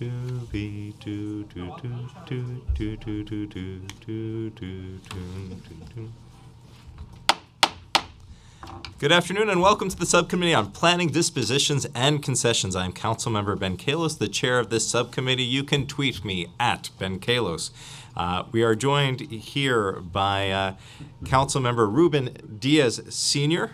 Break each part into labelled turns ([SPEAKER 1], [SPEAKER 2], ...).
[SPEAKER 1] Doobie doo doo doo doo doo doo doo doo doo doo doo doo. Good afternoon and welcome to the Subcommittee on Planning, Dispositions, and Concessions. I'm Councilmember Ben Kallos, the chair of this subcommittee. You can tweet me at Ben Kallos. Uh, we are joined here by uh, Councilmember Ruben Diaz Sr.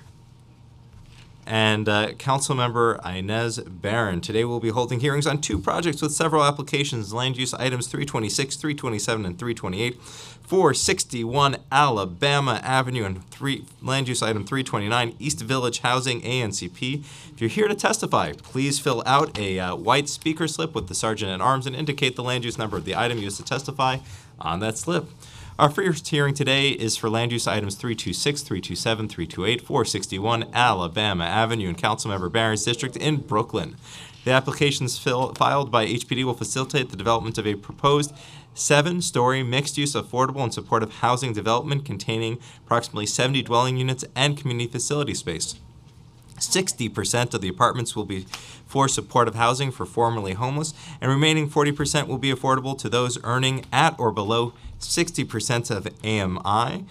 [SPEAKER 1] and uh, Councilmember Inez Barron. Today we'll be holding hearings on two projects with several applications land use items 326, 327, and 328. 461 Alabama Avenue and three, land use item 329 East Village Housing ANCP. If you're here to testify, please fill out a uh, white speaker slip with the sergeant at arms and indicate the land use number of the item you used to testify on that slip. Our first hearing today is for land use items 326, 327, 328, 461 Alabama Avenue in Councilmember Barron's district in Brooklyn. The applications fil- filed by HPD will facilitate the development of a proposed seven-story mixed-use affordable and supportive housing development containing approximately 70 dwelling units and community facility space. 60% of the apartments will be for supportive housing for formerly homeless, and remaining 40% will be affordable to those earning at or below 60% of AMI.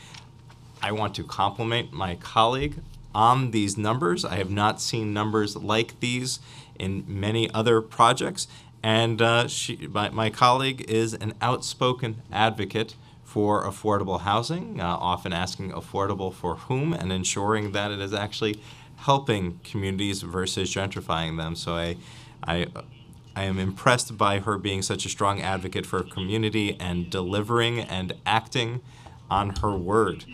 [SPEAKER 1] I want to compliment my colleague on these numbers. I have not seen numbers like these in many other projects, and uh, she, my, my colleague is an outspoken advocate for affordable housing, uh, often asking affordable for whom and ensuring that it is actually helping communities versus gentrifying them. So I, I, I am impressed by her being such a strong advocate for community and delivering and acting on her word.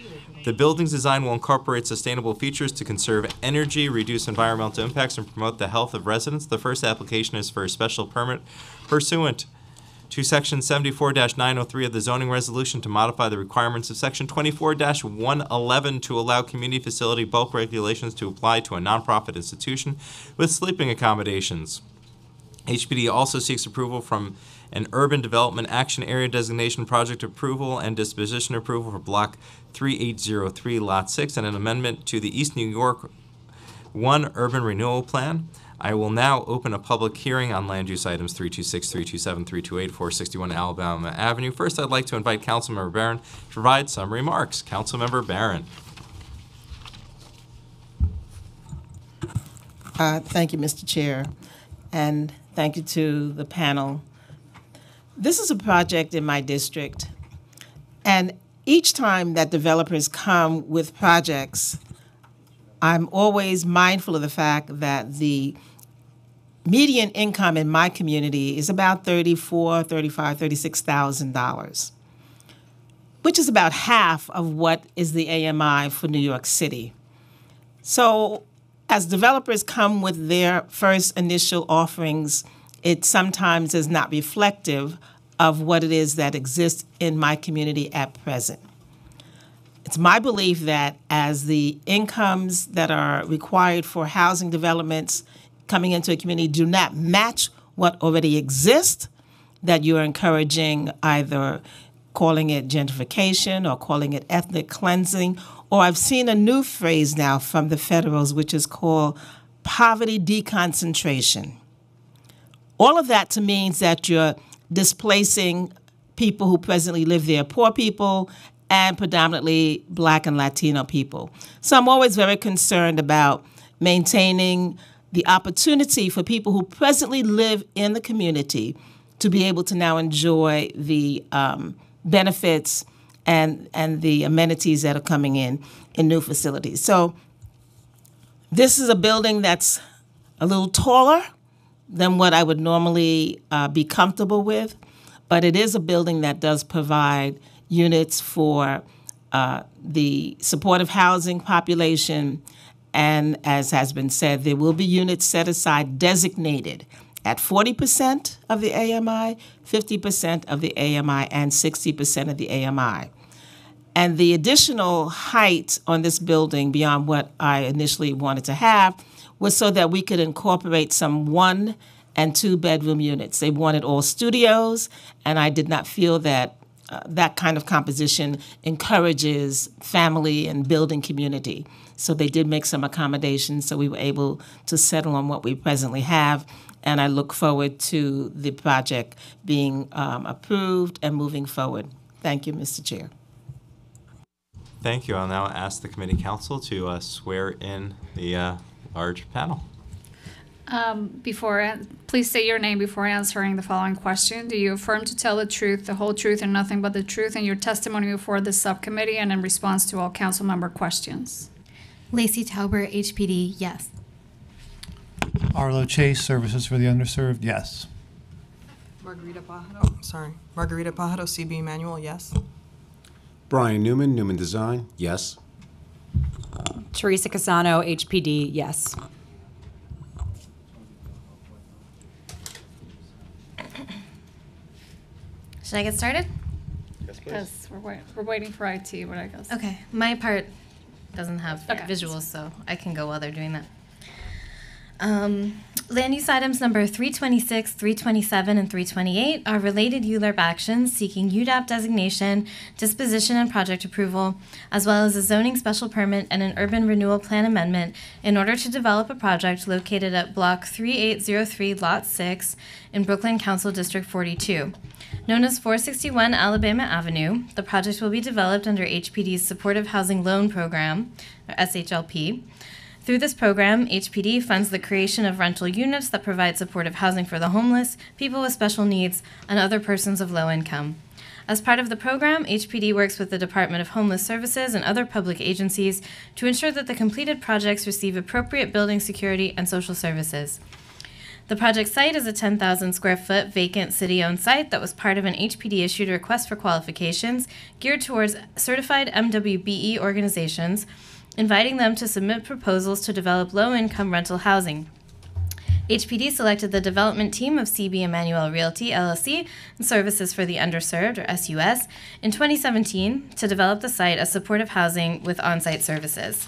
[SPEAKER 1] The building's design will incorporate sustainable features to conserve energy, reduce environmental impacts, and promote the health of residents. The first application is for a special permit pursuant to Section 74-903 of the zoning resolution to modify the requirements of Section 24-111 to allow community facility bulk regulations to apply to a nonprofit institution with sleeping accommodations. HPD also seeks approval from an urban development action area designation project approval and disposition approval for block 3803 lot 6 and an amendment to the East New York 1 urban renewal plan. I will now open a public hearing on land use items 326, 327, 328, 461 Alabama Avenue. First, I'd like to invite Councilmember Barron to provide some remarks. Councilmember Barron.
[SPEAKER 2] Uh, Thank you, Mr. Chair, and thank you to the panel. This is a project in my district, and each time that developers come with projects, I'm always mindful of the fact that the median income in my community is about $34, $35, $36,000, which is about half of what is the AMI for New York City. So, as developers come with their first initial offerings, it sometimes is not reflective of what it is that exists in my community at present. It's my belief that as the incomes that are required for housing developments coming into a community do not match what already exists, that you're encouraging either calling it gentrification or calling it ethnic cleansing, or I've seen a new phrase now from the federals, which is called poverty deconcentration. All of that to means that you're displacing people who presently live there, poor people and predominantly black and Latino people. So I'm always very concerned about maintaining the opportunity for people who presently live in the community to be able to now enjoy the um, benefits and and the amenities that are coming in in new facilities. So this is a building that's a little taller than what I would normally uh, be comfortable with, but it is a building that does provide units for uh, the supportive housing population. And as has been said, there will be units set aside designated at 40% of the AMI, 50% of the AMI, and 60% of the AMI. And the additional height on this building beyond what I initially wanted to have was so that we could incorporate some one and two bedroom units. They wanted all studios, and I did not feel that uh, that kind of composition encourages family and building community. So they did make some accommodations, so we were able to settle on what we presently have. And I look forward to the project being um, approved and moving forward. Thank you, Mr. Chair.
[SPEAKER 1] Thank you. I'll now ask the committee counsel to uh, swear in the uh, large panel.
[SPEAKER 3] Um, before, please say your name before answering the following question. Do you affirm to tell the truth, the whole truth, and nothing but the truth in your testimony before this subcommittee and in response to all council member questions?
[SPEAKER 4] Lacey Tauber, HPD, yes.
[SPEAKER 5] Arlo Chase, Services for the Underserved, yes.
[SPEAKER 6] Margarita Pajaro, sorry. Margarita Pajaro, CB Emmanuel, yes.
[SPEAKER 7] Brian Newman, Newman Design, yes.
[SPEAKER 8] Teresa Casano, HPD, yes.
[SPEAKER 4] Should I get started?
[SPEAKER 3] Yes, we're, wait, we're waiting for IT, but I guess.
[SPEAKER 4] Okay, my part doesn't have
[SPEAKER 3] Okay.
[SPEAKER 4] visuals, so I can go while they're doing that. Um, land use items number 326, 327, and 328 are related ULURP actions seeking UDAP designation, disposition, and project approval, as well as a zoning special permit and an urban renewal plan amendment in order to develop a project located at Block 3803, Lot 6 in Brooklyn Council District 42. Known as 461 Alabama Avenue, the project will be developed under HPD's Supportive Housing Loan Program, or SHLP. Through this program, HPD funds the creation of rental units that provide supportive housing for the homeless, people with special needs, and other persons of low income. As part of the program, HPD works with the Department of Homeless Services and other public agencies to ensure that the completed projects receive appropriate building security and social services. The project site is a 10,000 square foot vacant city owned site that was part of an HPD issued request for qualifications geared towards certified MWBE organizations, inviting them to submit proposals to develop low income rental housing. HPD selected the development team of CB Emmanuel Realty LLC and Services for the Underserved, or SUS, in 2017 to develop the site as supportive housing with on site services.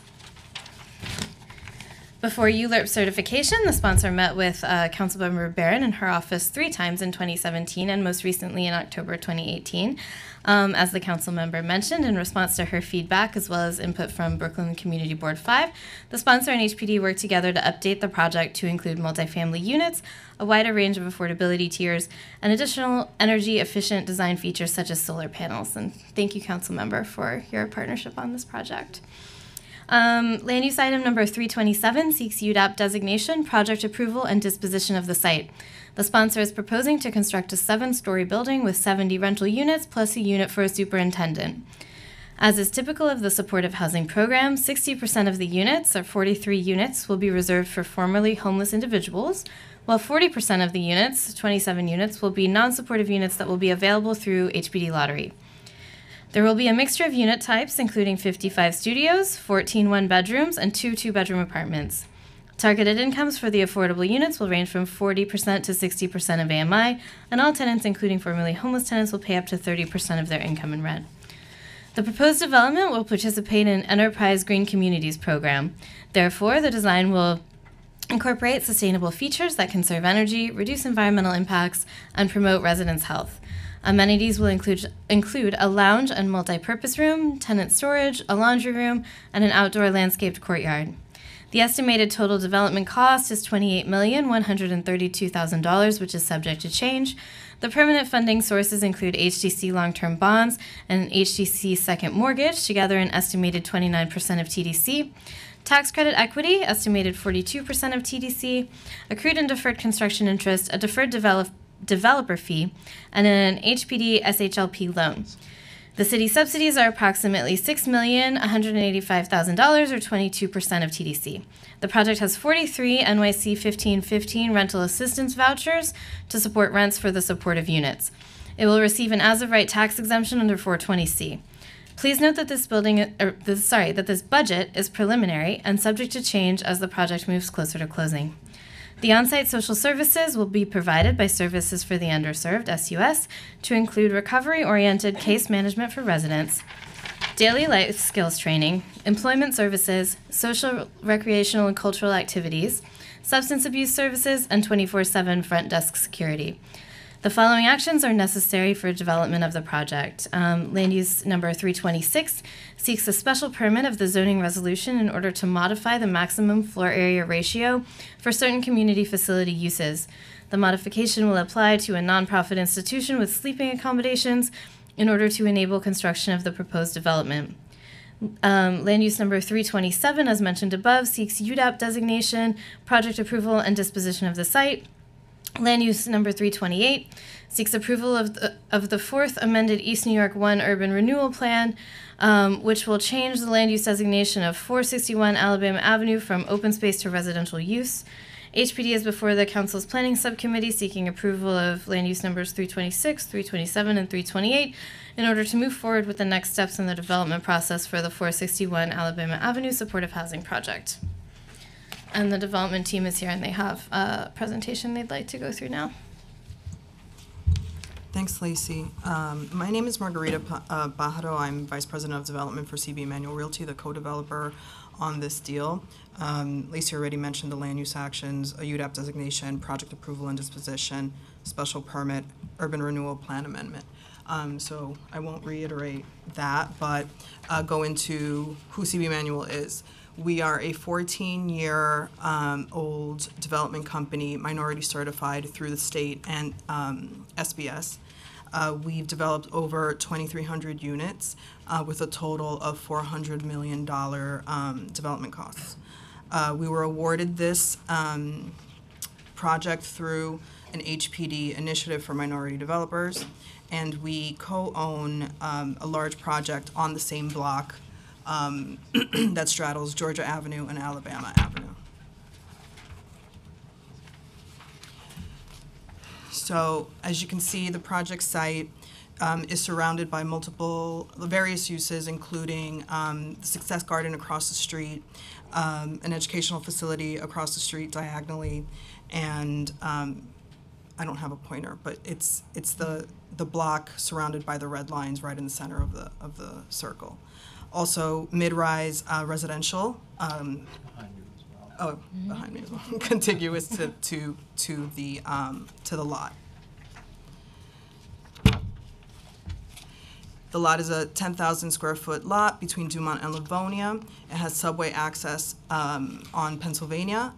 [SPEAKER 4] Before ULURP certification, the sponsor met with uh, Councilmember Barron in her office three times in 2017 and most recently in October 2018. Um, as the council member mentioned, in response to her feedback as well as input from Brooklyn Community Board 5, the sponsor and HPD worked together to update the project to include multifamily units, a wider range of affordability tiers, and additional energy efficient design features such as solar panels. And thank you, council member, for your partnership on this project. Um, land use item number 327 seeks UDAP designation, project approval, and disposition of the site. The sponsor is proposing to construct a seven story building with 70 rental units plus a unit for a superintendent. As is typical of the supportive housing program, 60% of the units, or 43 units, will be reserved for formerly homeless individuals, while 40% of the units, 27 units, will be non supportive units that will be available through HPD Lottery. There will be a mixture of unit types, including 55 studios, 14 one bedrooms, and two two bedroom apartments. Targeted incomes for the affordable units will range from 40% to 60% of AMI, and all tenants, including formerly homeless tenants, will pay up to 30% of their income in rent. The proposed development will participate in Enterprise Green Communities program. Therefore, the design will incorporate sustainable features that conserve energy, reduce environmental impacts, and promote residents' health. Amenities will include, include a lounge and multi-purpose room, tenant storage, a laundry room, and an outdoor landscaped courtyard. The estimated total development cost is $28,132,000, which is subject to change. The permanent funding sources include HDC long term bonds and HDC second mortgage, together an estimated 29% of TDC. Tax credit equity, estimated 42% of TDC. Accrued and deferred construction interest, a deferred develop, developer fee, and an HPD SHLP loan. The city subsidies are approximately $6,185,000 or 22% of TDC. The project has 43 NYC 1515 rental assistance vouchers to support rents for the supportive units. It will receive an as of right tax exemption under 420C. Please note that this building, er, this, sorry, that this budget is preliminary and subject to change as the project moves closer to closing. The on-site social services will be provided by Services for the Underserved (SUS) to include recovery-oriented case management for residents, daily life skills training, employment services, social, recreational, and cultural activities, substance abuse services, and 24/7 front desk security. The following actions are necessary for development of the project. Um, land use number 326 seeks a special permit of the zoning resolution in order to modify the maximum floor area ratio for certain community facility uses. The modification will apply to a nonprofit institution with sleeping accommodations in order to enable construction of the proposed development. Um, land use number 327, as mentioned above, seeks UDAP designation, project approval, and disposition of the site. Land use number 328 seeks approval of the, of the fourth amended East New York 1 urban renewal plan, um, which will change the land use designation of 461 Alabama Avenue from open space to residential use. HPD is before the council's planning subcommittee seeking approval of land use numbers 326, 327, and 328 in order to move forward with the next steps in the development process for the 461 Alabama Avenue supportive housing project. And the development team is here and they have a presentation they'd like to go through now.
[SPEAKER 6] Thanks, Lacey. Um, My name is Margarita Pa- uh. I'm Vice President of Development for CB Emmanuel Realty, the co-developer on this deal. Um, Lacey already mentioned the land use actions, a UDAP designation, project approval and disposition, special permit, urban renewal plan amendment. Um, So I won't reiterate that, but uh, go into who CB Emmanuel is. We are a 14-year um, old development company, minority certified through the state and um, SBS. Uh, We've developed over 2,300 units uh, with a total of $400 million um, development costs. Uh, We were awarded this um, project through an HPD initiative for minority developers, and we co-own um, a large project on the same block um, that straddles Georgia Avenue and Alabama Avenue. So, as you can see, the project site um, is surrounded by multiple, various uses, including um, the Success Garden across the street, um, an educational facility across the street diagonally, and um, I don't have a pointer, but it's it's the the block surrounded by the red lines right in the center of the of the circle. Also, mid-rise uh, residential. Um, Oh, behind me as well, contiguous to, to, to the, um, to the lot. The lot is a ten thousand square foot lot between Dumont and Livonia. It has subway access, um, on Pennsylvania,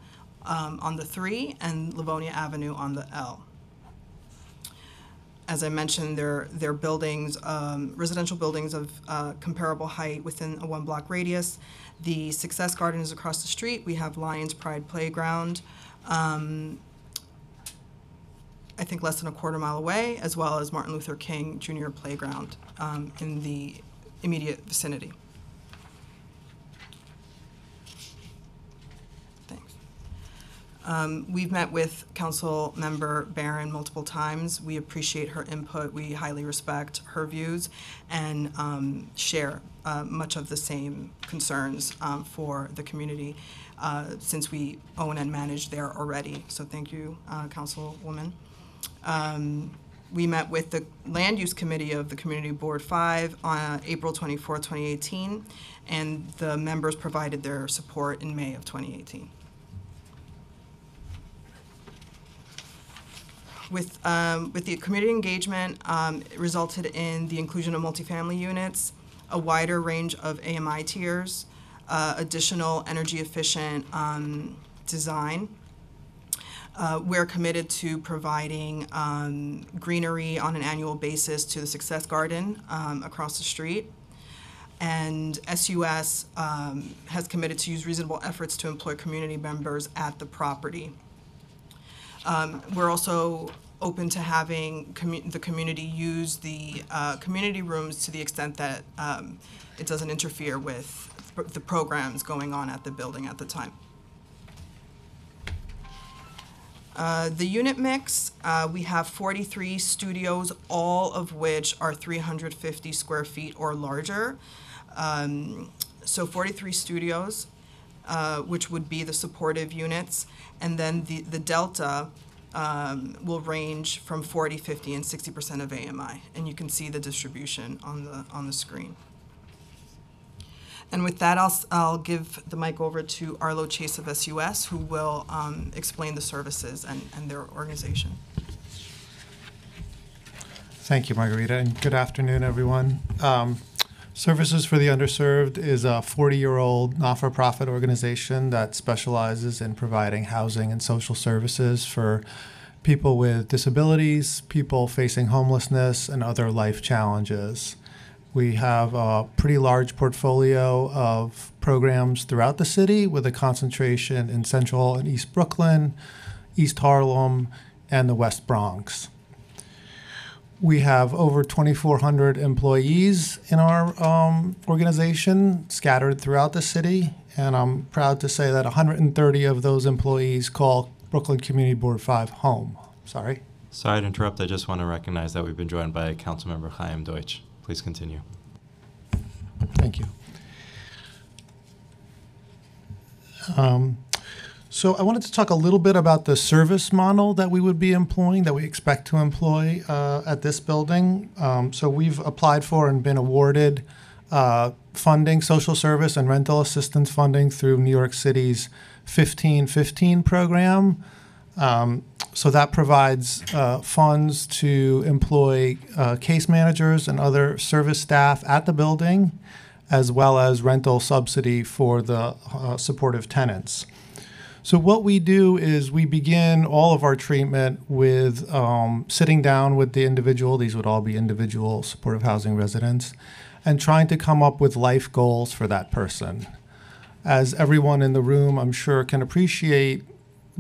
[SPEAKER 6] um, on the three, and Livonia Avenue on the L. As I mentioned, they're, they're buildings, um, residential buildings of uh, comparable height within a one-block radius. The Success Garden is across the street. We have Lions Pride Playground, um, I think less than a quarter mile away, as well as Martin Luther King Junior Playground um, in the immediate vicinity. Um, We've met with Council Member Barron multiple times. We appreciate her input. We highly respect her views and um, share uh, much of the same concerns um, for the community uh, since we own and manage there already. So thank you, uh, Councilwoman. Um, We met with the Land Use Committee of the Community Board 5 on April 24, 2018, and the members provided their support in May of 2018. With, um, with the community engagement, um, it resulted in the inclusion of multifamily units, a wider range of AMI tiers, uh, additional energy efficient um, design. Uh, we're committed to providing um, greenery on an annual basis to the Success Garden um, across the street. And SUS um, has committed to use reasonable efforts to employ community members at the property. Um, We're also open to having commu- the community use the uh, community rooms to the extent that um, it doesn't interfere with the programs going on at the building at the time. Uh, The unit mix, uh, we have 43 studios, all of which are 350 square feet or larger. Um, So 43 studios, uh, which would be the supportive units. And then the, the delta um, will range from 40, 50, and 60% of AMI. And you can see the distribution on the, on the screen. And with that, I'll, I'll give the mic over to Arlo Chase of SUS, who will um, explain the services and, and their organization.
[SPEAKER 5] Thank you, Margarita, and good afternoon, everyone. Um, Services for the Underserved is a 40-year-old not-for-profit organization that specializes in providing housing and social services for people with disabilities, people facing homelessness, and other life challenges. We have a pretty large portfolio of programs throughout the city with a concentration in Central and East Brooklyn, East Harlem, and the West Bronx. We have over 2,400 employees in our um, organization scattered throughout the city, and I'm proud to say that 130 of those employees call Brooklyn Community Board 5 home. Sorry.
[SPEAKER 1] Sorry to interrupt. I just want to recognize that we've been joined by Councilmember Chaim Deutsch. Please continue.
[SPEAKER 5] Thank you. Um, So I wanted to talk a little bit about the service model that we would be employing, that we expect to employ uh, at this building. Um, So we've applied for and been awarded uh, funding, social service and rental assistance funding through New York City's 1515 program. Um, So that provides uh, funds to employ uh, case managers and other service staff at the building, as well as rental subsidy for the uh, supportive tenants. So what we do is we begin all of our treatment with um, sitting down with the individual. These would all be individual supportive housing residents, and trying to come up with life goals for that person. As everyone in the room, I'm sure, can appreciate,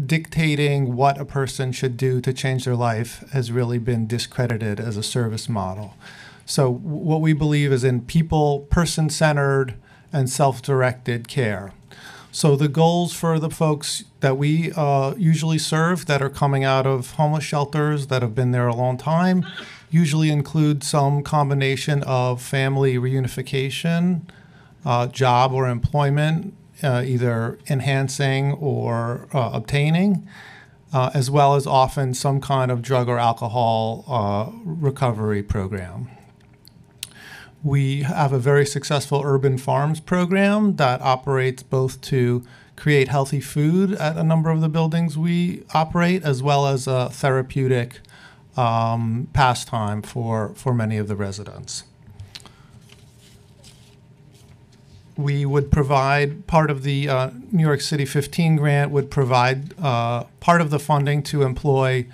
[SPEAKER 5] dictating what a person should do to change their life has really been discredited as a service model. So what we believe is in people, person-centered, and self-directed care. So the goals for the folks that we uh, usually serve that are coming out of homeless shelters that have been there a long time usually include some combination of family reunification, uh, job or employment, uh, either enhancing or uh, obtaining, uh, as well as often some kind of drug or alcohol uh, recovery program. We have a very successful urban farms program that operates both to create healthy food at a number of the buildings we operate, as well as a therapeutic um, pastime for, for many of the residents. We would provide part of the uh, New York City 15 grant would provide uh, part of the funding to employ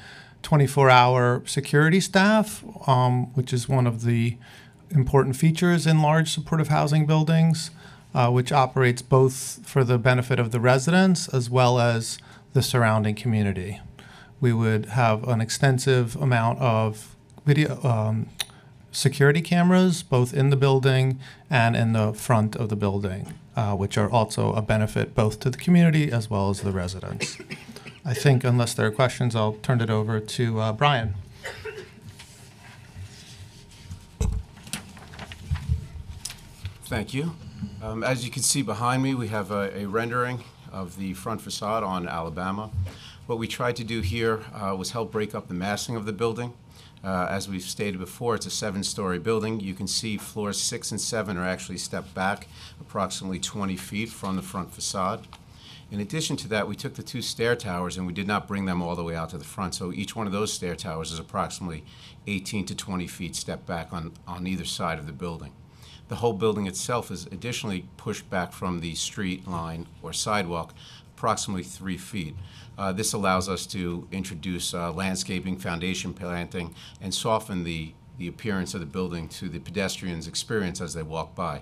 [SPEAKER 5] 24-hour security staff, um, which is one of the important features in large supportive housing buildings, uh, which operates both for the benefit of the residents as well as the surrounding community. We would have an extensive amount of video um, security cameras, both in the building and in the front of the building, uh, which are also a benefit both to the community as well as the residents. I think, unless there are questions, I'll turn it over to uh, Brian.
[SPEAKER 7] Thank you. Um, As you can see behind me, we have a a rendering of the front facade on Alabama. What we tried to do here uh, was help break up the massing of the building. Uh, As we've stated before, it's a seven-story building. You can see floors six and seven are actually stepped back approximately 20 feet from the front facade. In addition to that, we took the two stair towers and we did not bring them all the way out to the front. So each one of those stair towers is approximately 18 to 20 feet stepped back on, on either side of the building. The whole building itself is additionally pushed back from the street line or sidewalk approximately three feet. Uh, This allows us to introduce uh, landscaping, foundation planting, and soften the, the appearance of the building to the pedestrians' experience as they walk by.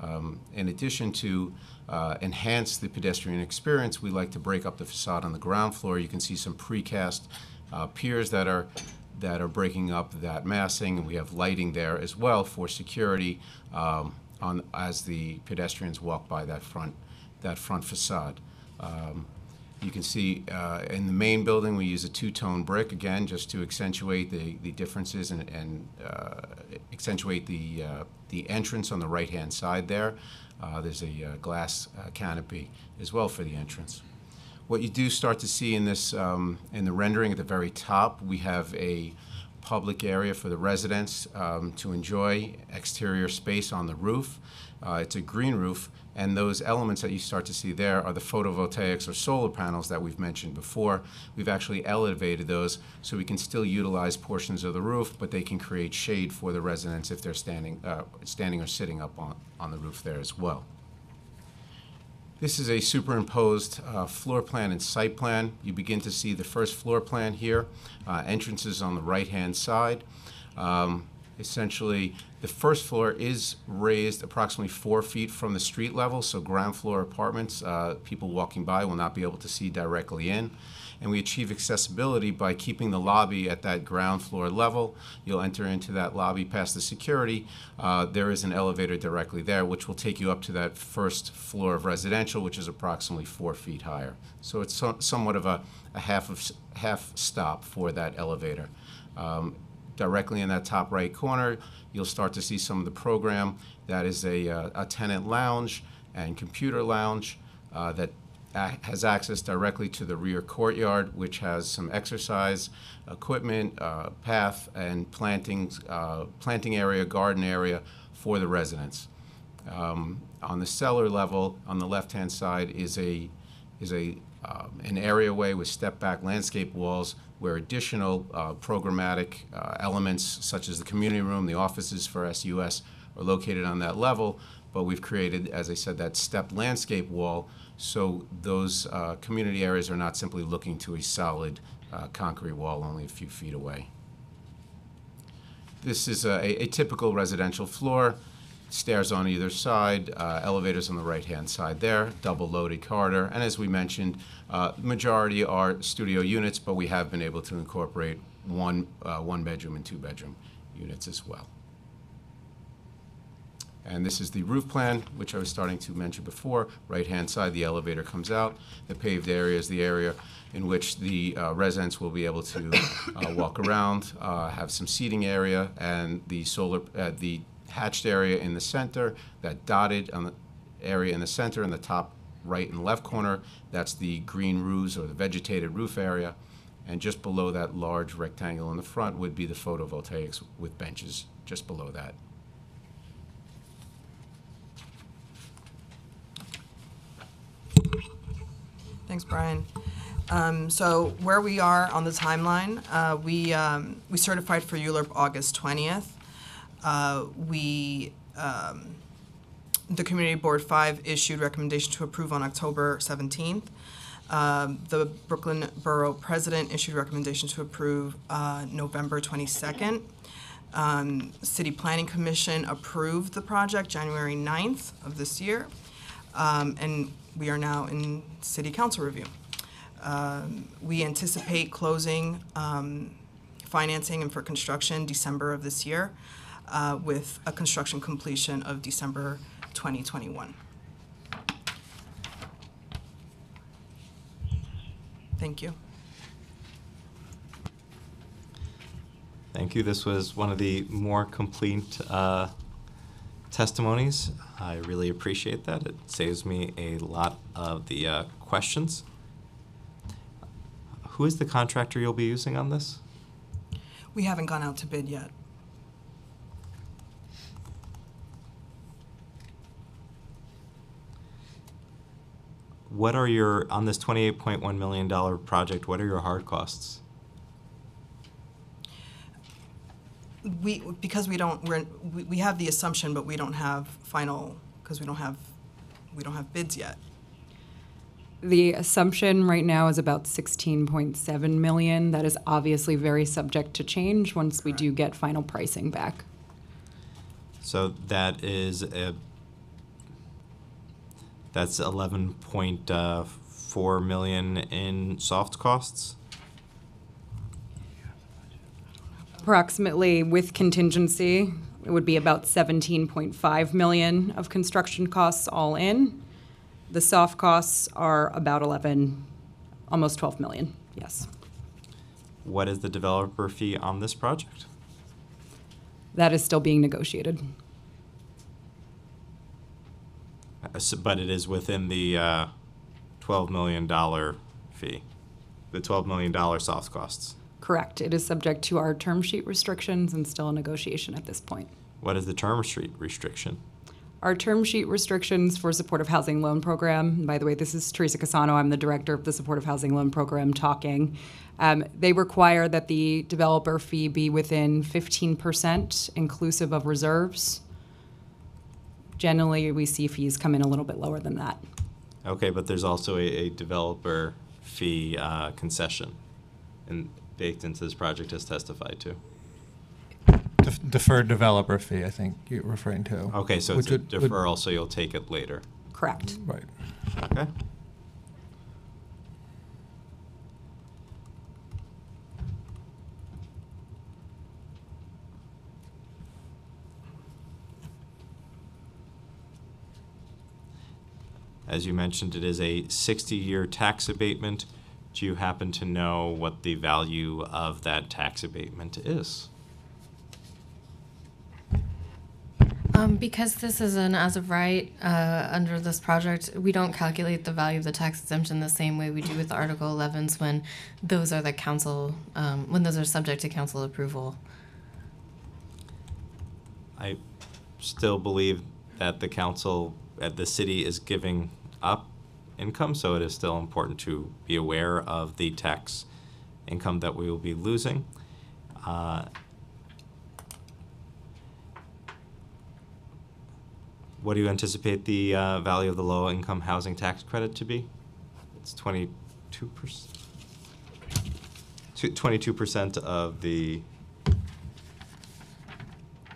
[SPEAKER 7] Um, In addition to uh, enhance the pedestrian experience, we like to break up the facade on the ground floor. You can see some precast uh, piers that are, that are breaking up that massing, and we have lighting there as well for security um, on, as the pedestrians walk by that front, that front facade. Um, You can see uh, in the main building, we use a two-tone brick, again, just to accentuate the, the differences and, and uh, accentuate the, uh, the entrance on the right-hand side there. Uh, There's a uh, glass uh, canopy as well for the entrance. What you do start to see in this, um, in the rendering at the very top, we have a public area for the residents um, to enjoy exterior space on the roof. Uh, It's a green roof, And those elements that you start to see there are the photovoltaics or solar panels that we've mentioned before. We've actually elevated those so we can still utilize portions of the roof, but they can create shade for the residents if they're standing, uh, standing or sitting up on, on the roof there as well. This is a superimposed uh, floor plan and site plan. You begin to see the first floor plan here. Uh, Entrances on the right-hand side. Um, Essentially, the first floor is raised approximately four feet from the street level, so ground floor apartments, uh, people walking by will not be able to see directly in. And we achieve accessibility by keeping the lobby at that ground floor level. You'll enter into that lobby past the security. Uh, There is an elevator directly there, which will take you up to that first floor of residential, which is approximately four feet higher. So it's so- somewhat of a a half of, half stop for that elevator. Um, directly in that top right corner, you'll start to see some of the program. That is a, uh, a tenant lounge and computer lounge uh, that has access directly to the rear courtyard, which has some exercise equipment, uh, path, and plantings, uh, planting area, garden area for the residents. Um, On the cellar level, on the left-hand side, is a, is a, um, an areaway with step-back landscape walls where additional uh, programmatic uh, elements such as the community room, the offices for SUS are located on that level, but we've created, as I said, that stepped landscape wall, so those uh, community areas are not simply looking to a solid uh, concrete wall only a few feet away. This is a, a typical residential floor, stairs on either side, uh, elevators on the right-hand side there, double loaded corridor, and as we mentioned, uh, majority are studio units, but we have been able to incorporate one, uh, one-bedroom and two-bedroom units as well. And this is the roof plan, which I was starting to mention before. Right-hand side, the elevator comes out. The paved area is the area in which the uh, residents will be able to uh, walk around, uh, have some seating area, and the solar, uh, the hatched area in the center, that dotted on the area in the center in the top right and left corner, that's the green roofs or the vegetated roof area. And just below that large rectangle in the front would be the photovoltaics with benches just below that.
[SPEAKER 6] Thanks, Brian. Um, So where we are on the timeline, uh, we, um, we certified for ULURP August 20th. Uh, We, um, the Community Board 5 issued recommendation to approve on October 17th. Um, The Brooklyn Borough President issued recommendation to approve uh, November 22nd. Um, City Planning Commission approved the project January 9th of this year. Um, And we are now in city council review. Um, We anticipate closing um, financing and for construction December of this year, uh, with a construction completion of December 2021. Thank you.
[SPEAKER 1] Thank you. This was one of the more complete uh, testimonies. I really appreciate that. It saves me a lot of the uh, questions. Who is the contractor you'll be using on this?
[SPEAKER 6] We haven't gone out to bid yet.
[SPEAKER 1] What are your, on this $28.1 million project, what are your hard costs?
[SPEAKER 6] We, because we don't, we're, we we have the assumption, but we don't have final, because we don't have, we don't have bids yet.
[SPEAKER 8] The assumption right now is about 16.7 million. That is obviously very subject to change once we do get final pricing back.
[SPEAKER 1] So that is a, that's 11.4 uh, million in soft costs?
[SPEAKER 8] Approximately with contingency, it would be about 17.5 million of construction costs all in. The soft costs are about 11, almost 12 million, yes.
[SPEAKER 1] What is the developer fee on this project?
[SPEAKER 8] That is still being negotiated.
[SPEAKER 1] Uh, But it is within the uh, $12 million fee, the $12 million soft costs.
[SPEAKER 8] Correct. It is subject to our term sheet restrictions and still a negotiation at this point.
[SPEAKER 1] What is the term sheet restriction?
[SPEAKER 8] Our term sheet restrictions for supportive housing loan program, and by the way, this is Teresa Casano, I'm the director of the supportive housing loan program talking. Um, they require that the developer fee be within 15% inclusive of reserves. Generally, we see fees come in a little bit lower than that.
[SPEAKER 1] Okay, but there's also a, a developer fee uh, concession and baked into this project as testified to.
[SPEAKER 5] Def- Deferred developer fee, I think you're referring to.
[SPEAKER 1] Okay, so it's
[SPEAKER 5] Which
[SPEAKER 1] a
[SPEAKER 5] would- would-
[SPEAKER 1] deferral, so you'll take it later.
[SPEAKER 8] Correct.
[SPEAKER 5] Right.
[SPEAKER 1] Okay. As you mentioned, it is a 60-year tax abatement. Do you happen to know what the value of that tax abatement is?
[SPEAKER 4] Um, because this is an as of right uh, under this project, we don't calculate the value of the tax exemption the same way we do with Article 11s when those are the council, um, when those are subject to council approval.
[SPEAKER 1] I still believe that the council, at the city is giving up income, so it is still important to be aware of the tax income that we will be losing. Uh, What do you anticipate the uh, value of the low-income housing tax credit to be? It's twenty-two percent. Twenty-two percent of the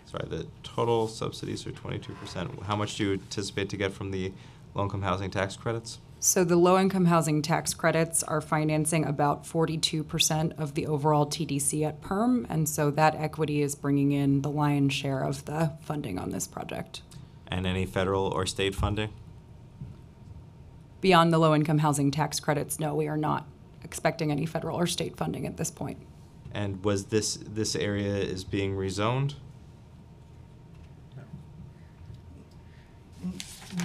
[SPEAKER 1] sorry, the total subsidies are twenty-two percent. How much do you anticipate to get from the low-income housing tax credits?
[SPEAKER 8] So the low-income housing tax credits are financing about 42% of the overall TDC at PERM, and so that equity is bringing in the lion's share of the funding on this project.
[SPEAKER 1] And any federal or state funding?
[SPEAKER 8] Beyond the low-income housing tax credits, no, we are not expecting any federal or state funding at this point.
[SPEAKER 1] And was this, this area is being rezoned?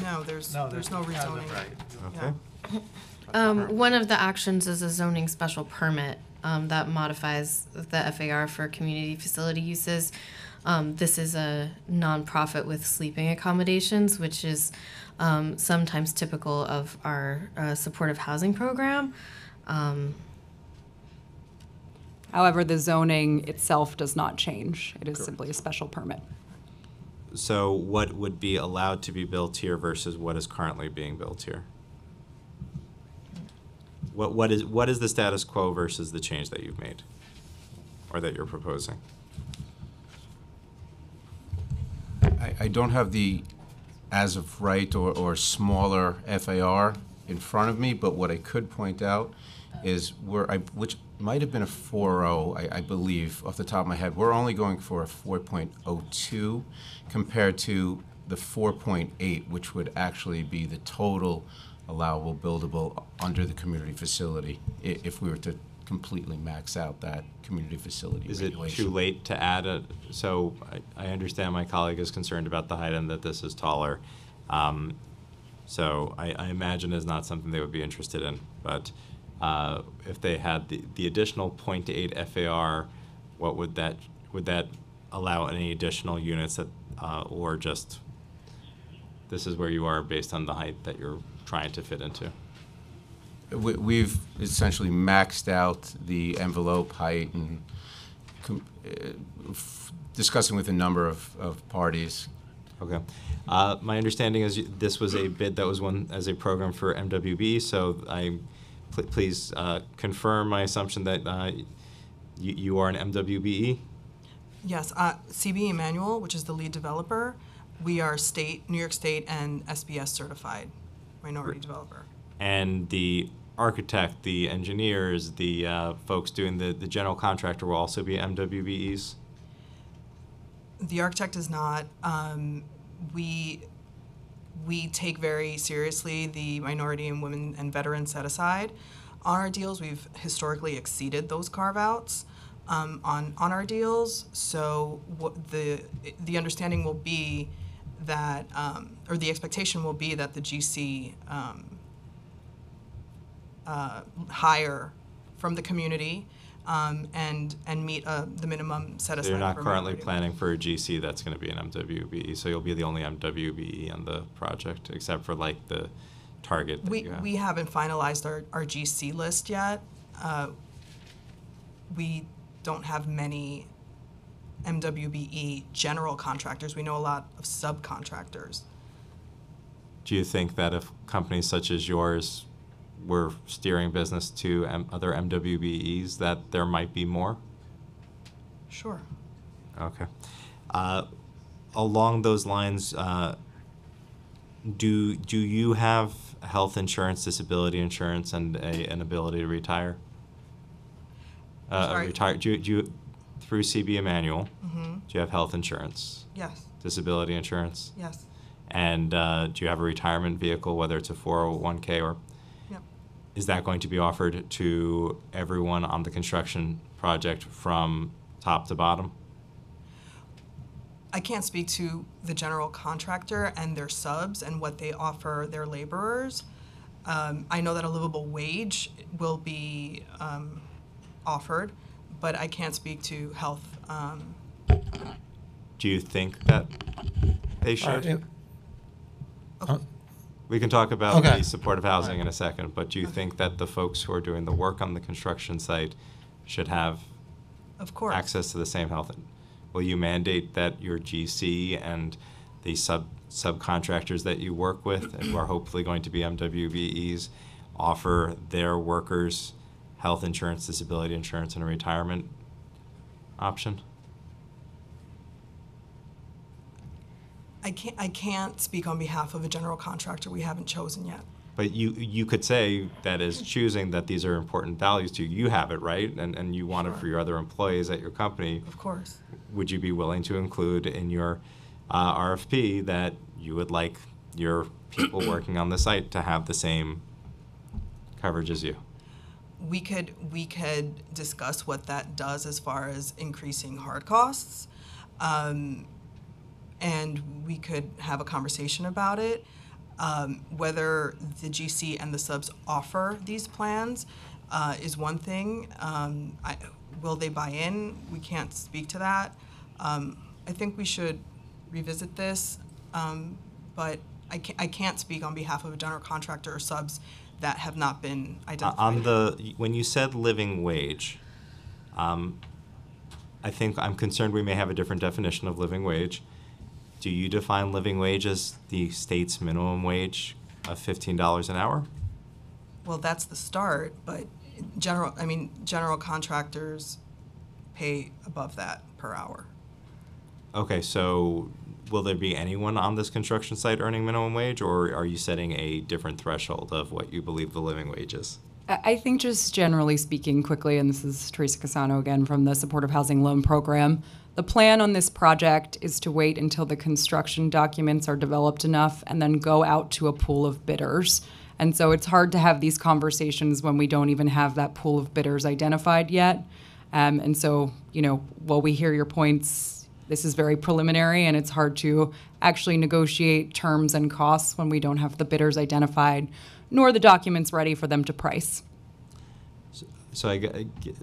[SPEAKER 6] No, there's, there's no rezoning.
[SPEAKER 1] Okay.
[SPEAKER 4] Um, one of the actions is a zoning special permit um, that modifies the FAR for community facility uses. Um, this is a nonprofit with sleeping accommodations, which is um, sometimes typical of our uh, supportive housing program. Um,
[SPEAKER 8] However, the zoning itself does not change. It is simply a special permit.
[SPEAKER 1] So what would be allowed to be built here versus what is currently being built here? What, what is, what is the status quo versus the change that you've made? Or that you're proposing?
[SPEAKER 7] I, I don't have the as of right or, or smaller FAR in front of me, but what I could point out is where I, which might have been a 4.0, I, I believe, off the top of my head. We're only going for a 4.02 compared to the 4.8, which would actually be the total allowable buildable under the community facility i- if we were to completely max out that community facility
[SPEAKER 1] Is it
[SPEAKER 7] regulation.
[SPEAKER 1] too late to add a, so I, I understand my colleague is concerned about the height and that this is taller. Um, So I, I imagine is not something they would be interested in, but, uh, if they had the, the additional point eight FAR, what would that, would that allow any additional units that, uh, or just, this is where you are based on the height that you're trying to fit into?
[SPEAKER 7] We- We've essentially maxed out the envelope height and com- uh, f- discussing with a number of, of parties.
[SPEAKER 1] Okay. Uh, My understanding is this was a bid that was won as a program for MWB, so I, pl- please uh, confirm my assumption that uh, you you are an MWBE?
[SPEAKER 6] Yes, uh, CB Emmanuel, which is the lead developer, we are state, New York State and SBS certified minority developer.
[SPEAKER 1] And the architect, the engineers, the uh, folks doing the the general contractor will also be MWBEs?
[SPEAKER 6] The architect is not. Um, we we take very seriously the minority and women and veteran set aside. On our deals, we've historically exceeded those carve outs um, on on our deals. So the the understanding will be that, um, or the expectation will be that the GC um, uh, hire from the community um, and, and meet uh, the minimum set
[SPEAKER 1] So
[SPEAKER 6] aside.
[SPEAKER 1] you're not currently planning for a GC that's gonna be an MWBE, so you'll be the only MWBE on the project, except for like the target that
[SPEAKER 6] We,
[SPEAKER 1] you have.
[SPEAKER 6] we haven't finalized our, our GC list yet. Uh, We don't have many MWBE general contractors. We know a lot of subcontractors.
[SPEAKER 1] Do you think that if companies such as yours were steering business to M- other MWBEs, that there might be more?
[SPEAKER 6] Sure.
[SPEAKER 1] Okay. Uh, along those lines, uh, do do you have health insurance, disability insurance, and a, an ability to retire? Uh,
[SPEAKER 6] sorry?
[SPEAKER 1] retire. Do you, do you through CB Emmanuel?
[SPEAKER 6] Mm-hmm.
[SPEAKER 1] Do you have health insurance,
[SPEAKER 6] Yes,
[SPEAKER 1] disability insurance,
[SPEAKER 6] yes,
[SPEAKER 1] and uh, do you have a retirement vehicle, whether it's a four hundred one k or?
[SPEAKER 6] Yep.
[SPEAKER 1] Is that going to be offered to everyone on the construction project from top to bottom?
[SPEAKER 6] I can't speak to the general contractor and their subs and what they offer their laborers. Um, I know that a livable wage will be um, offered, but I can't speak to health. Um,
[SPEAKER 1] Do you think that they
[SPEAKER 5] Uh,
[SPEAKER 1] should?
[SPEAKER 5] it- uh,
[SPEAKER 1] We can talk about
[SPEAKER 5] Okay.
[SPEAKER 1] the supportive housing in a second, but do you think that the folks who are doing the work on the construction site should have
[SPEAKER 6] of course.
[SPEAKER 1] access to the same health? Will you mandate that your GC and the sub subcontractors that you work with, and who are hopefully going to be MWBEs, offer their workers health insurance, disability insurance, and a retirement option?
[SPEAKER 6] I can't, I can't speak on behalf of a general contractor we haven't chosen yet.
[SPEAKER 1] But you, you could say that is choosing that these are important values to you, you have it, right? And, and you want it for your other employees at your company.
[SPEAKER 6] Of course.
[SPEAKER 1] Would you be willing to include in your uh, RFP that you would like your people working on the site to have the same coverage as you?
[SPEAKER 6] we could we could discuss what that does as far as increasing hard costs um, and we could have a conversation about it um, whether the gc and the subs offer these plans uh, is one thing um, I, will they buy in we can't speak to that um, i think we should revisit this um, but I can't, I can't speak on behalf of a general contractor or subs that have not been identified.
[SPEAKER 1] on the when you said living wage, um, I think I'm concerned we may have a different definition of living wage. Do you define living wage as the state's minimum wage of fifteen dollars an hour?
[SPEAKER 6] Well, that's the start, but general, I mean, general contractors pay above that per hour.
[SPEAKER 1] Okay, so will there be anyone on this construction site earning minimum wage, or are you setting a different threshold of what you believe the living wage is?
[SPEAKER 8] I I think just generally speaking quickly, and this is Teresa Casano again from the Supportive Housing Loan Program, the plan on this project is to wait until the construction documents are developed enough and then go out to a pool of bidders. And so it's hard to have these conversations when we don't even have that pool of bidders identified yet. Um, and so, you know, while we hear your points, this is very preliminary and it's hard to actually negotiate terms and costs when we don't have the bidders identified nor the documents ready for them to price.
[SPEAKER 1] So I, g- I g-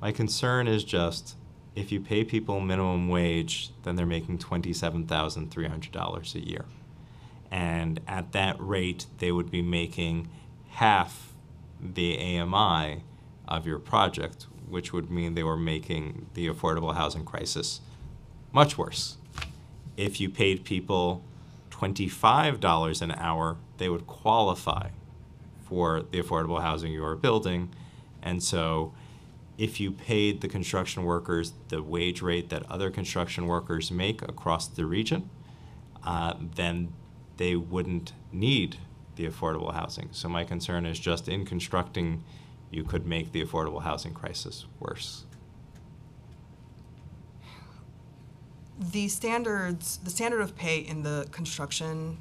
[SPEAKER 1] my concern is just if you pay people minimum wage, then they're making twenty-seven thousand three hundred dollars a year, and at that rate, they would be making half the AMI of your project, which would mean they were making the affordable housing crisis much worse. If you paid people twenty-five dollars an hour, they would qualify for the affordable housing you are building. And so if you paid the construction workers the wage rate that other construction workers make across the region, uh, then they wouldn't need the affordable housing. So my concern is just in constructing, you could make the affordable housing crisis worse.
[SPEAKER 6] The standards, the standard of pay in the construction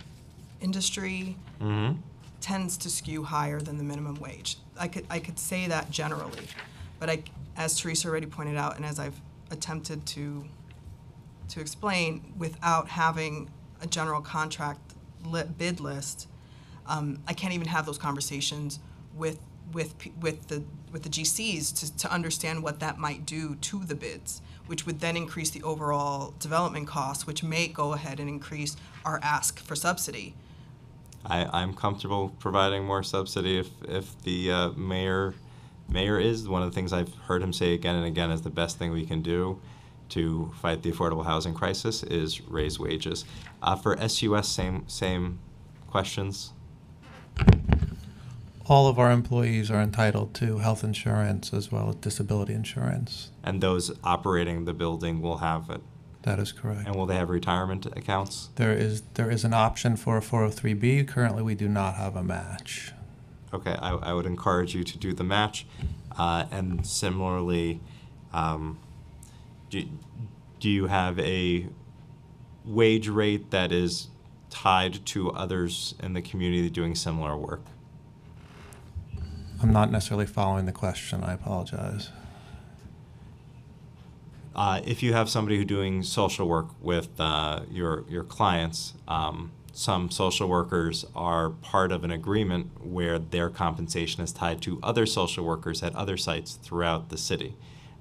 [SPEAKER 6] industry
[SPEAKER 1] Mm-hmm.
[SPEAKER 6] tends to skew higher than the minimum wage. I could, I could say that generally, but I, as Teresa already pointed out, and as I've attempted to, to explain, without having a general contract li- bid list, um, I can't even have those conversations with with, with the, with the GCs to, to understand what that might do to the bids, which would then increase the overall development costs, which may go ahead and increase our ask for subsidy.
[SPEAKER 1] I, I'm comfortable providing more subsidy if, if the uh, mayor, mayor is, one of the things I've heard him say again and again is the best thing we can do to fight the affordable housing crisis is raise wages. Uh, for SUS, same, same questions?
[SPEAKER 5] All of our employees are entitled to health insurance as well as disability insurance.
[SPEAKER 1] And those operating the building will have it.
[SPEAKER 5] That is correct.
[SPEAKER 1] And will they have retirement accounts?
[SPEAKER 5] There is, there is an option for a 403B. Currently, we do not have a match.
[SPEAKER 1] Okay, I, I would encourage you to do the match. Uh, and similarly, um, do, do you have a wage rate that is tied to others in the community doing similar work?
[SPEAKER 5] I'm not necessarily following the question. I apologize.
[SPEAKER 1] Uh, if you have somebody who's doing social work with uh, your your clients, um, some social workers are part of an agreement where their compensation is tied to other social workers at other sites throughout the city.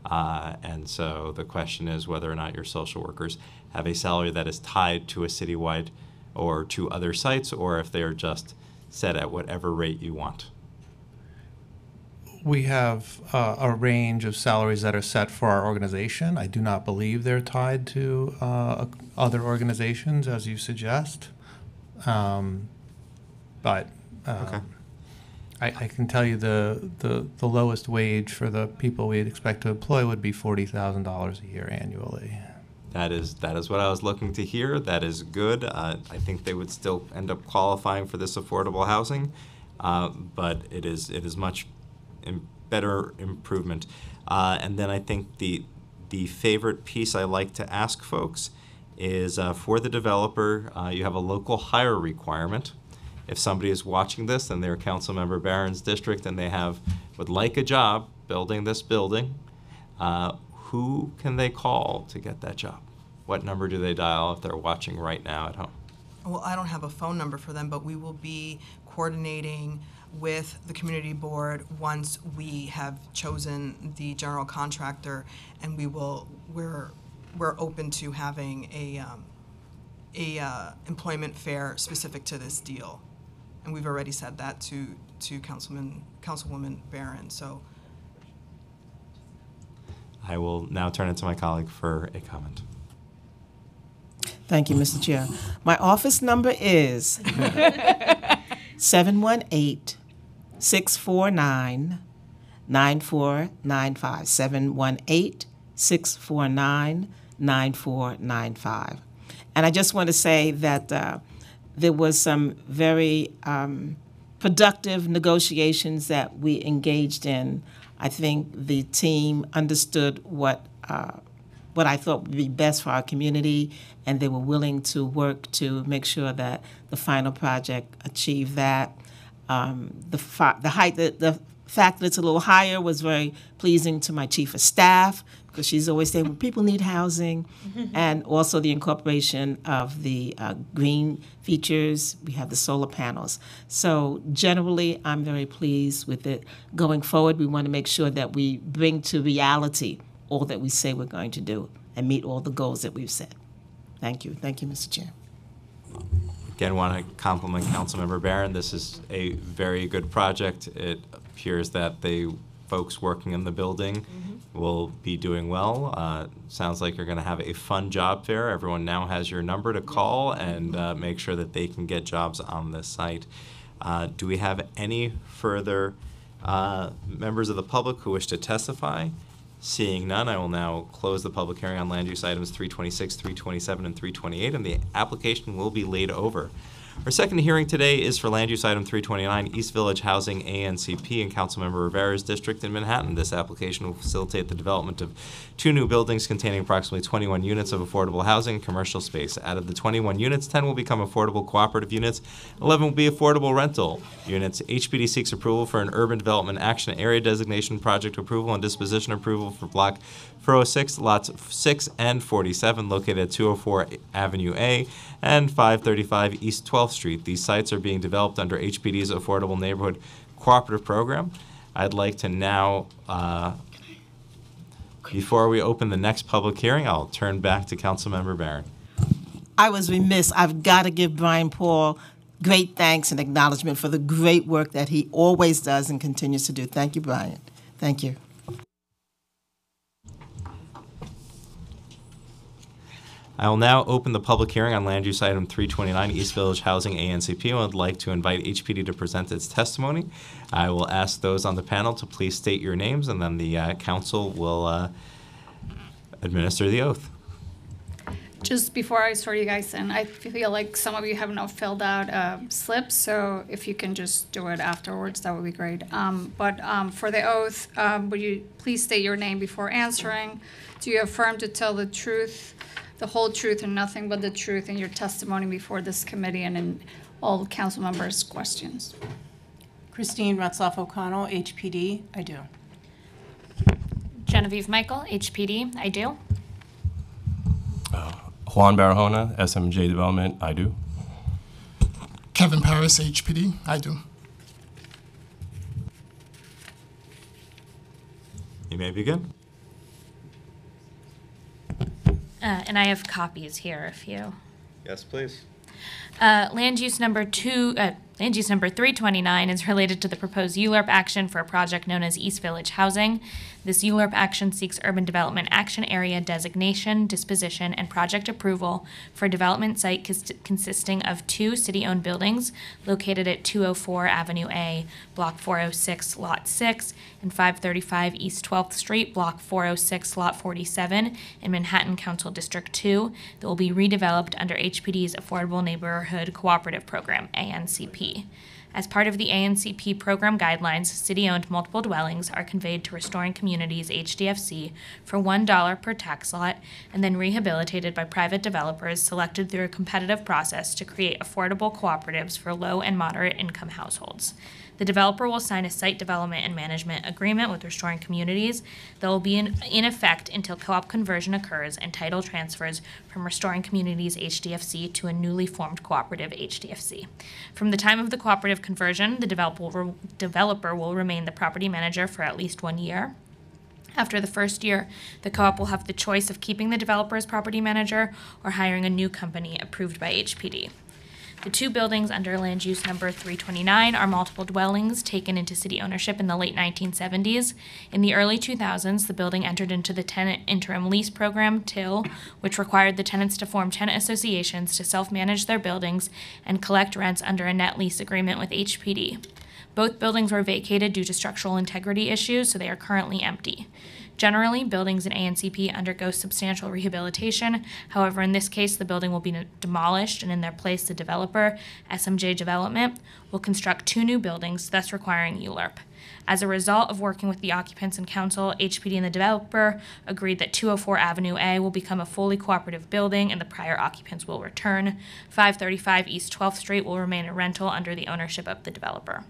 [SPEAKER 1] Uh, and so the question is whether or not your social workers have a salary that is tied to a citywide or to other sites, or if they are just set at whatever rate you want.
[SPEAKER 5] We have uh, a range of salaries that are set for our organization. I do not believe they're tied to uh, other organizations, as you suggest. Um, but uh,
[SPEAKER 1] Okay.
[SPEAKER 5] I, I can tell you the, the, the lowest wage for the people we'd expect to employ would be $40,000 a year annually.
[SPEAKER 1] That is that is what I was looking to hear. That is good. Uh, I think they would still end up qualifying for this affordable housing, uh, but it is it is much im- better improvement. Uh, and then I think the the favorite piece I like to ask folks is uh, for the developer, uh, you have a local hire requirement. If somebody is watching this and they're council member Barron's district and they have would like a job building this building, uh, who can they call to get that job? What number do they dial if they're watching right now at home?
[SPEAKER 6] Well, I don't have a phone number for them, but we will be coordinating with the community board once we have chosen the general contractor, and we will, we're, we're open to having a, um, a, uh, employment fair specific to this deal. And we've already said that to, to Councilman, Councilwoman Barron, so
[SPEAKER 1] I will now turn it to my colleague for a comment.
[SPEAKER 2] Thank you, Mr. Chair. My office number is 718 649 9495. 718 649 9495. And I just want to say that uh, there was some very um, productive negotiations that we engaged in. I think the team understood what uh, what I thought would be best for our community, and they were willing to work to make sure that the final project achieved that. Um, the fi- the height the, the fact that it's a little higher was very pleasing to my chief of staff because she's always saying well, people need housing, and also the incorporation of the uh, green features. We have the solar panels. So generally, I'm very pleased with it. Going forward, we want to make sure that we bring to reality all that we say we're going to do and meet all the goals that we've set. Thank you. Thank you, Mr. Chair.
[SPEAKER 1] Again, want to compliment Councilmember Barron. This is a very good project. It appears that the folks working in the building will be doing well. Uh, sounds like you're going to have a fun job fair. Everyone now has your number to call and uh, make sure that they can get jobs on this site. Uh, do we have any further uh, members of the public who wish to testify? Seeing none, I will now close the public hearing on land use items 326, 327, and 328, and the application will be laid over. Our second hearing today is for land use item 329, East Village Housing ANCP in Councilmember Rivera's district in Manhattan. This application will facilitate the development of two new buildings containing approximately 21 units of affordable housing and commercial space. Out of the 21 units, 10 will become affordable cooperative units, 11 will be affordable rental units. HPD seeks approval for an urban development action area designation project approval and disposition approval for block 406, lots 6 and 47, located at 204 Avenue A and 535 East 12th Street. These sites are being developed under HPD's Affordable Neighborhood Cooperative Program. I'd like to now, uh, before we open the next public hearing, I'll turn back to Councilmember Barron.
[SPEAKER 2] I was remiss. I've got to give Brian Paul great thanks and acknowledgement for the great work that he always does and continues to do. Thank you, Brian. Thank you.
[SPEAKER 1] I will now open the public hearing on land use item 329 East Village Housing ANCP I would like to invite HPD to present its testimony. I will ask those on the panel to please state your names and then the uh, council will uh, administer the oath.
[SPEAKER 3] Just before I swear you guys in, I feel like some of you have not filled out uh, slips, so if you can just do it afterwards, that would be great. Um, But um, for the oath, um, would you please state your name before answering? Do you affirm to tell the truth, the whole truth, and nothing but the truth in your testimony before this committee and in all council members' questions?
[SPEAKER 9] Christine Retzloff O'Connell, HPD, I do.
[SPEAKER 10] Genevieve Michael, HPD, I do.
[SPEAKER 11] Uh, Juan Barahona, SMJ Development, I do.
[SPEAKER 12] Kevin Paris, HPD. I do.
[SPEAKER 1] You may begin.
[SPEAKER 10] Uh, and I have copies here if you.
[SPEAKER 1] Yes, please.
[SPEAKER 10] Uh, land use number two, uh, land use number 329 is related to the proposed ULURP action for a project known as East Village Housing. This ULURP action seeks urban development action area designation, disposition, and project approval for a development site cons- consisting of two city-owned buildings located at 204 Avenue A, Block 406, Lot 6, and 535 East 12th Street, Block 406, Lot 47, in Manhattan Council District 2, that will be redeveloped under HPD's Affordable Neighborhood Cooperative Program, ANCP. As part of the ANCP program guidelines, city owned multiple dwellings are conveyed to Restoring Communities HDFC for $1 per tax lot and then rehabilitated by private developers selected through a competitive process to create affordable cooperatives for low and moderate income households. The developer will sign a site development and management agreement with Restoring Communities that will be in, in effect until co-op conversion occurs and title transfers from Restoring Communities HDFC to a newly formed cooperative HDFC. From the time of the cooperative conversion, the developer, developer will remain the property manager for at least one year. After the first year, the co-op will have the choice of keeping the developer as property manager or hiring a new company approved by HPD. The two buildings under land use number 329 are multiple dwellings taken into city ownership in the late 1970s. In the early 2000s, the building entered into the tenant interim lease program, TIL, which required the tenants to form tenant associations to self manage their buildings and collect rents under a net lease agreement with HPD. Both buildings were vacated due to structural integrity issues, so they are currently empty. Generally, buildings in ANCP undergo substantial rehabilitation. However, in this case, the building will be demolished, and in their place, the developer, SMJ Development, will construct two new buildings, thus requiring ULURP. As a result of working with the occupants and council, HPD and the developer agreed that 204 Avenue A will become a fully cooperative building and the prior occupants will return. 535 East 12th Street will remain a rental under the ownership of the developer.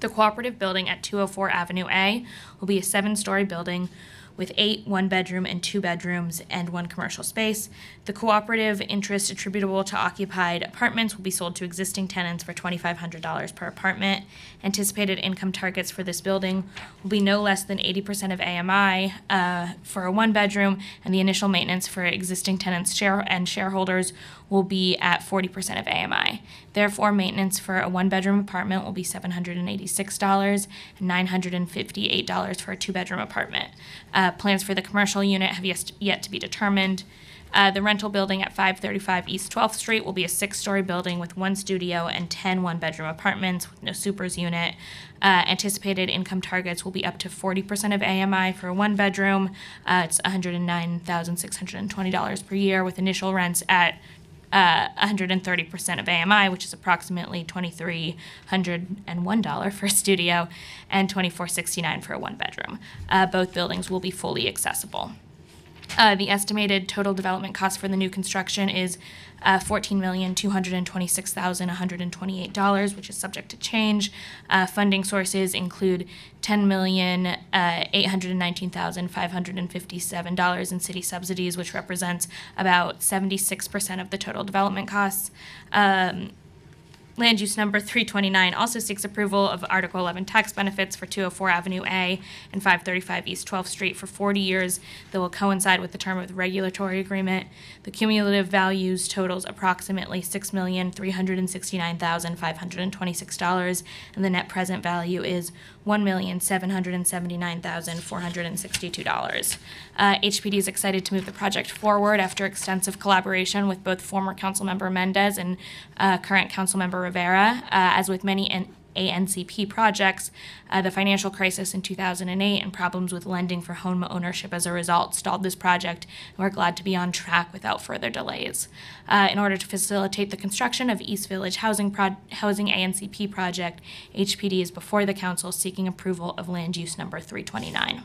[SPEAKER 10] The cooperative building at 204 Avenue A will be a seven story building with eight one bedroom and two bedrooms and one commercial space. The cooperative interest attributable to occupied apartments will be sold to existing tenants for $2,500 per apartment. Anticipated income targets for this building will be no less than 80% of AMI uh, for a one bedroom, and the initial maintenance for existing tenants share and shareholders will be at 40% of AMI. Therefore, maintenance for a one bedroom apartment will be $786 and $958 for a two bedroom apartment. Uh, plans for the commercial unit have yet, yet to be determined. Uh, the rental building at 535 East 12th Street will be a six story building with one studio and 10 one bedroom apartments with no supers unit. Uh, anticipated income targets will be up to 40% of AMI for a one bedroom. Uh, it's $109,620 per year with initial rents at uh, 130% of AMI, which is approximately $2,301 for a studio, and $2,469 for a one bedroom. Uh, both buildings will be fully accessible. Uh, the estimated total development cost for the new construction is uh, $14,226,128, which is subject to change. Uh, funding sources include $10,819,557 in city subsidies, which represents about 76% of the total development costs. Um, Land use number 329 also seeks approval of Article 11 tax benefits for 204 Avenue A and 535 East 12th Street for 40 years that will coincide with the term of the regulatory agreement. The cumulative values totals approximately $6,369,526, and the net present value is $1,779,462. Uh, HPD is excited to move the project forward after extensive collaboration with both former Councilmember Mendez and uh, current Councilmember Rivera. Uh, as with many N- ANCP projects, uh, the financial crisis in 2008 and problems with lending for home ownership as a result stalled this project, and we're glad to be on track without further delays. Uh, in order to facilitate the construction of East Village Housing, Pro- Housing ANCP project, HPD is before the council seeking approval of land use number 329.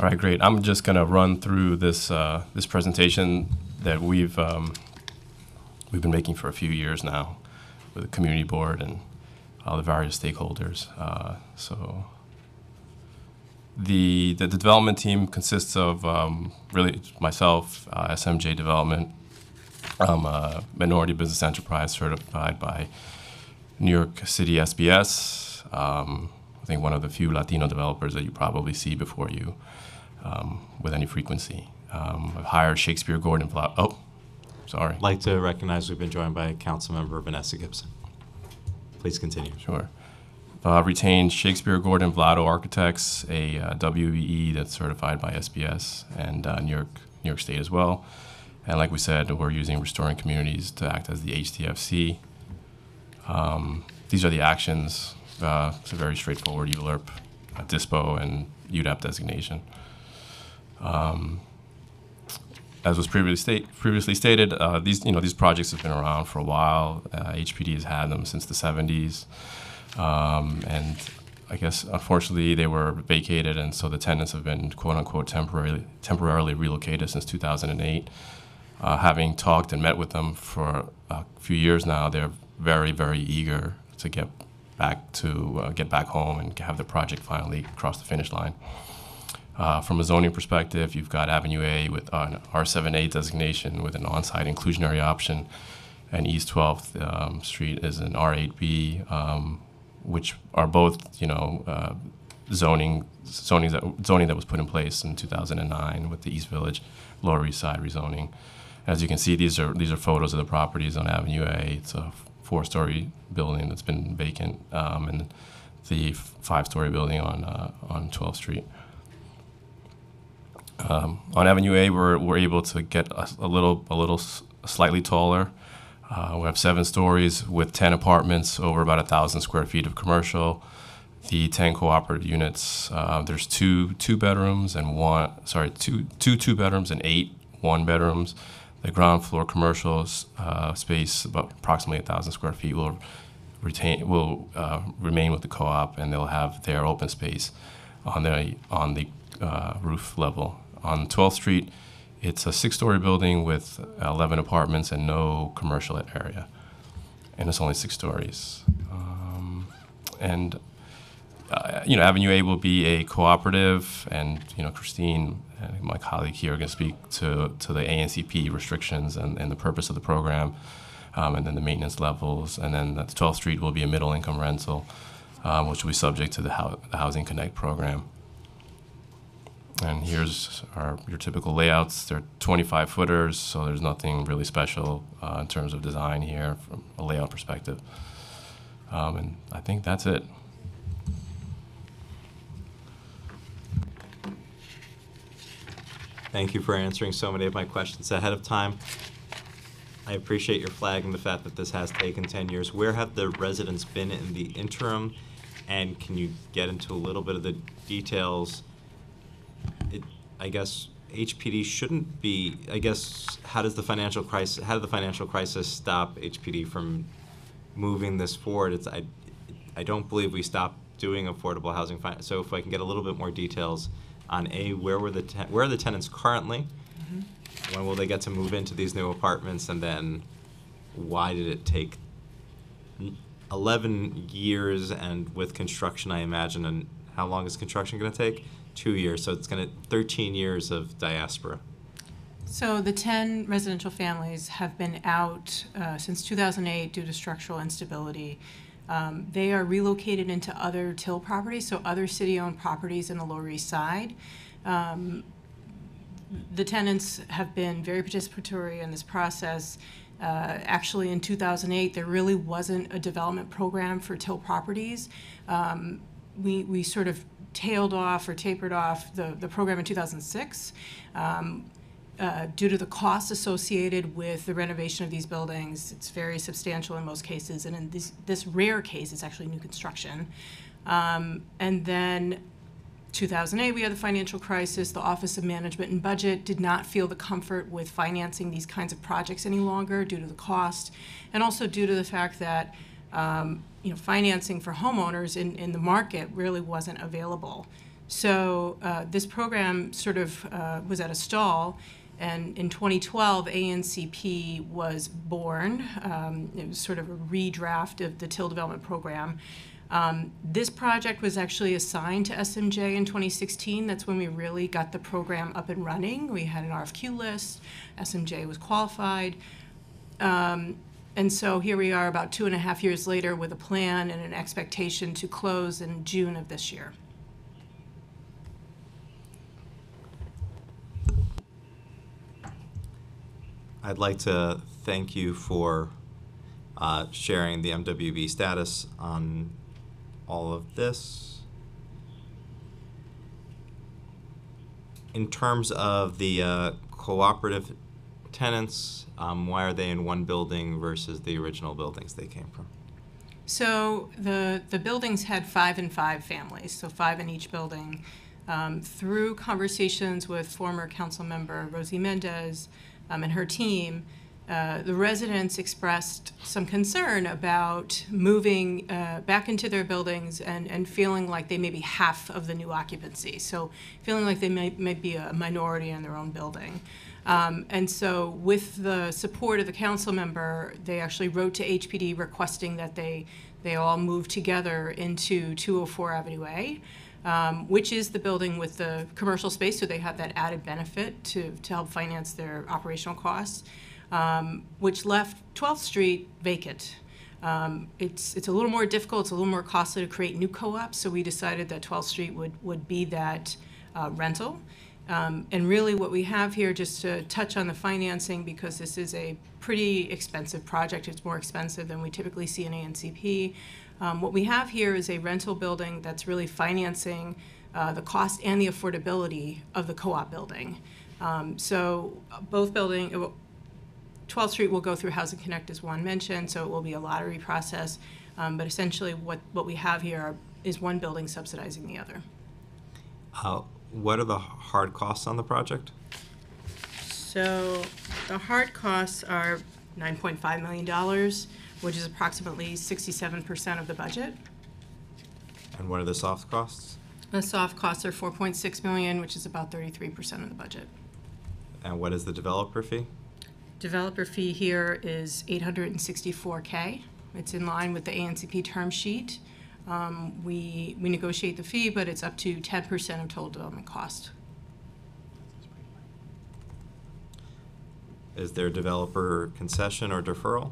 [SPEAKER 11] All right, great. I'm just going to run through this uh, this presentation that we've um, we've been making for a few years now with the community board and all the various stakeholders. Uh, so the, the development team consists of um, really myself, uh, SMJ Development, I'm a minority business enterprise certified by New York City SBS. Um, I think one of the few Latino developers that you probably see before you um, with any frequency. Um, I've hired Shakespeare Gordon. Oh, sorry.
[SPEAKER 1] I'd like to recognize we've been joined by Councilmember Vanessa Gibson. Please continue.
[SPEAKER 11] Sure. Uh, retained Shakespeare Gordon Vlado Architects, a uh, WBE that's certified by SBS and uh, New York New York State as well. And like we said, we're using Restoring Communities to act as the HDFC. Um, these are the actions. Uh, it's a very straightforward ULURP, uh, DISPO, and UDAP designation. Um, as was previously, previously stated, uh, these you know these projects have been around for a while. Uh, HPD has had them since the 70s, um, and I guess unfortunately they were vacated, and so the tenants have been quote unquote temporarily temporarily relocated since 2008. Uh, having talked and met with them for a few years now, they're very very eager to get back to uh, get back home and have the project finally cross the finish line. Uh, from a zoning perspective, you've got Avenue A with an R7A designation with an on-site inclusionary option, and East 12th um, Street is an R8B, um, which are both, you know, uh, zoning zoning that, zoning that was put in place in 2009 with the East Village Lower East Side rezoning. As you can see, these are these are photos of the properties on Avenue A. It's a four-story building that's been vacant, um, and the five-story building on uh, on 12th Street. Um, on Avenue A, we're, we're able to get a, a little a little slightly taller. Uh, we have seven stories with 10 apartments, over about a thousand square feet of commercial. The 10 cooperative units. Uh, there's two two bedrooms and one sorry two two two bedrooms and eight one bedrooms. The ground floor commercial uh, space, about approximately a thousand square feet, will retain will uh, remain with the co-op, and they'll have their open space on the on the uh, roof level. On 12th Street, it's a six-story building with 11 apartments and no commercial area, and it's only six stories. Um, and uh, you know, Avenue A will be a cooperative, and you know, Christine, and my colleague here, are going to speak to to the ANCP restrictions and, and the purpose of the program, um, and then the maintenance levels, and then the 12th Street will be a middle-income rental, um, which will be subject to the, hou- the Housing Connect program. And here's our your typical layouts. They're 25 footers, so there's nothing really special uh, in terms of design here from a layout perspective. Um, and I think that's it.
[SPEAKER 1] Thank you for answering so many of my questions ahead of time. I appreciate your flagging the fact that this has taken 10 years. Where have the residents been in the interim? And can you get into a little bit of the details? I guess HPD shouldn't be, I guess, how does the financial crisis, how did the financial crisis stop HPD from moving this forward? It's, I, I don't believe we stopped doing affordable housing. Fin- so if I can get a little bit more details on A, where were the, ten- where are the tenants currently? Mm-hmm. When will they get to move into these new apartments? And then why did it take n- 11 years and with construction, I imagine, and how long is construction going to take? Two years. So it's going to 13 years of diaspora.
[SPEAKER 9] So the 10 residential families have been out uh, since 2008 due to structural instability. Um, They are relocated into other TIL properties, so other city-owned properties in the Lower East Side. Um, The tenants have been very participatory in this process. Uh, Actually, in 2008, there really wasn't a development program for TIL properties. Um, We, we sort of tailed off or tapered off the, the program in 2006 um, uh, due to the costs associated with the renovation of these buildings. It's very substantial in most cases, and in this, this rare case, it's actually new construction. Um, And then 2008, we had the financial crisis. The Office of Management and Budget did not feel the comfort with financing these kinds of projects any longer due to the cost, and also due to the fact that um, you know financing for homeowners in, in the market really wasn't available. So uh, this program sort of uh, was at a stall. And in 2012, ANCP was born. Um, it was sort of a redraft of the TIL development program. Um, this project was actually assigned to SMJ in 2016. That's when we really got the program up and running. We had an RFQ list. SMJ was qualified. Um, and so here we are about two and a half years later with a plan and an expectation to close in June of this year.
[SPEAKER 1] I'd like to thank you for uh, sharing the MWB status on all of this. In terms of the uh, cooperative tenants, um, why are they in one building versus the original buildings they came from?
[SPEAKER 9] So the, the buildings had five and five families, so five in each building. Um, through conversations with former council member Rosie Mendez um, and her team, uh, the residents expressed some concern about moving uh, back into their buildings and, and feeling like they may be half of the new occupancy. So feeling like they may, may be a minority in their own building. Um, and so, with the support of the council member, they actually wrote to HPD requesting that they they all move together into 204 Avenue A, um, which is the building with the commercial space. So they have that added benefit to to help finance their operational costs, um, which left 12th Street vacant. Um, it's it's a little more difficult. It's a little more costly to create new co-ops. So we decided that 12th Street would would be that uh, rental. Um, and really, what we have here, just to touch on the financing, because this is a pretty expensive project, it's more expensive than we typically see in ANCP. Um, what we have here is a rental building that's really financing uh, the cost and the affordability of the co-op building. Um, so uh, both building, uh, 12th Street will go through Housing Connect as one mentioned, so it will be a lottery process. Um, but essentially, what, what we have here are, is one building subsidizing the other.
[SPEAKER 1] Uh, what are the hard costs on the project?
[SPEAKER 9] So the hard costs are $9.5 million, which is approximately 67% of the budget.
[SPEAKER 1] And what are the soft costs?
[SPEAKER 9] The soft costs are 4.6 million, which is about 33% of the budget.
[SPEAKER 1] And what is the developer fee?
[SPEAKER 9] Developer fee here is 864K. It's in line with the ANCP term sheet. Um, We, we negotiate the fee, but it's up to 10% of total development cost.
[SPEAKER 1] Is there developer concession or deferral?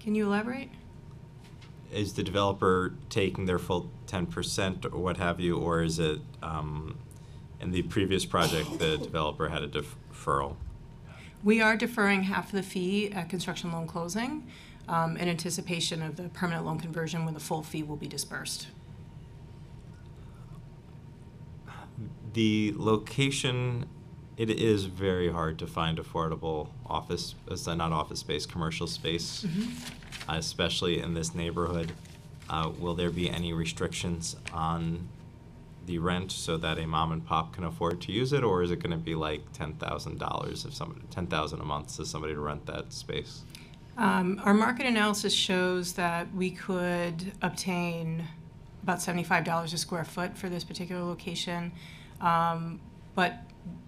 [SPEAKER 9] Can you elaborate?
[SPEAKER 1] Is the developer taking their full ten percent or what have you, or is it, um, in the previous project, the developer had a deferral?
[SPEAKER 9] We are deferring half of the fee at construction loan closing um, in anticipation of the permanent loan conversion when the full fee will be dispersed.
[SPEAKER 1] The location, it is very hard to find affordable office, uh, not office space, commercial space, uh, especially in this neighborhood. Uh, will there be any restrictions on the rent so that a mom and pop can afford to use it, or is it gonna be like ten thousand dollars if somebody, ten thousand a month to somebody to rent that space?
[SPEAKER 9] Um, Our market analysis shows that we could obtain about $75 a square foot for this particular location. Um, But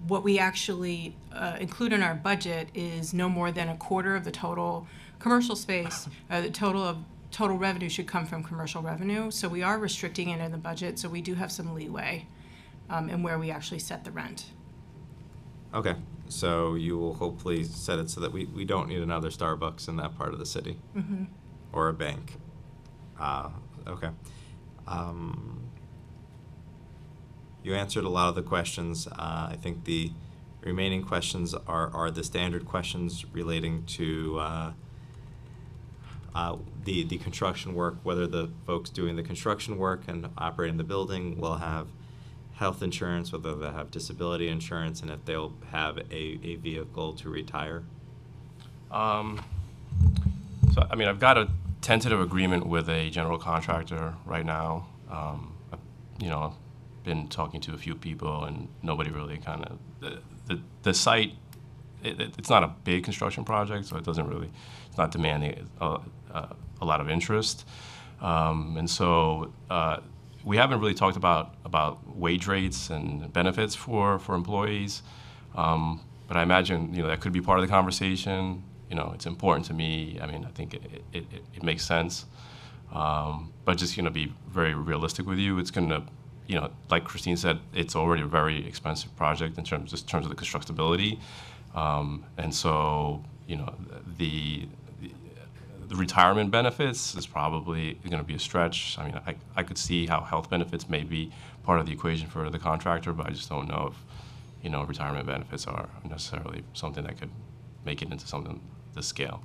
[SPEAKER 9] what we actually uh, include in our budget is no more than a quarter of the total commercial space. Uh, The total of, total revenue should come from commercial revenue. So we are restricting it in the budget, so we do have some leeway um, in where we actually set the rent.
[SPEAKER 1] Okay, so you will hopefully set it so that we, we don't need another Starbucks in that part of the city? Or a bank? Uh, okay. Um, You answered a lot of the questions. Uh, I think the remaining questions are, are the standard questions relating to, uh, uh, the, the construction work, whether the folks doing the construction work and operating the building will have health insurance, whether they have disability insurance, and if they'll have a, a vehicle to retire.
[SPEAKER 11] Um, so, I mean, I've got a tentative agreement with a general contractor right now. Um, I've, you know, been talking to a few people, and nobody really kind of the, the the site. It, it- it's not a big construction project, so it doesn't really. It's not demanding a, a, a lot of interest, um, and so. Uh, we haven't really talked about, about wage rates and benefits for, for employees. Um, but I imagine, you know, that could be part of the conversation. You know, it's important to me. I mean, I think it, it, it, it makes sense. Um, but just, you know, be very realistic with you. It's going to, you know, like Christine said, it's already a very expensive project in terms, just in terms of the constructability. Um, and so, you know, the, the retirement benefits is probably going to be a stretch. I mean, I, I could see how health benefits may be part of the equation for the contractor, but I just don't know if, you know, retirement benefits are necessarily something that could make it into something this scale.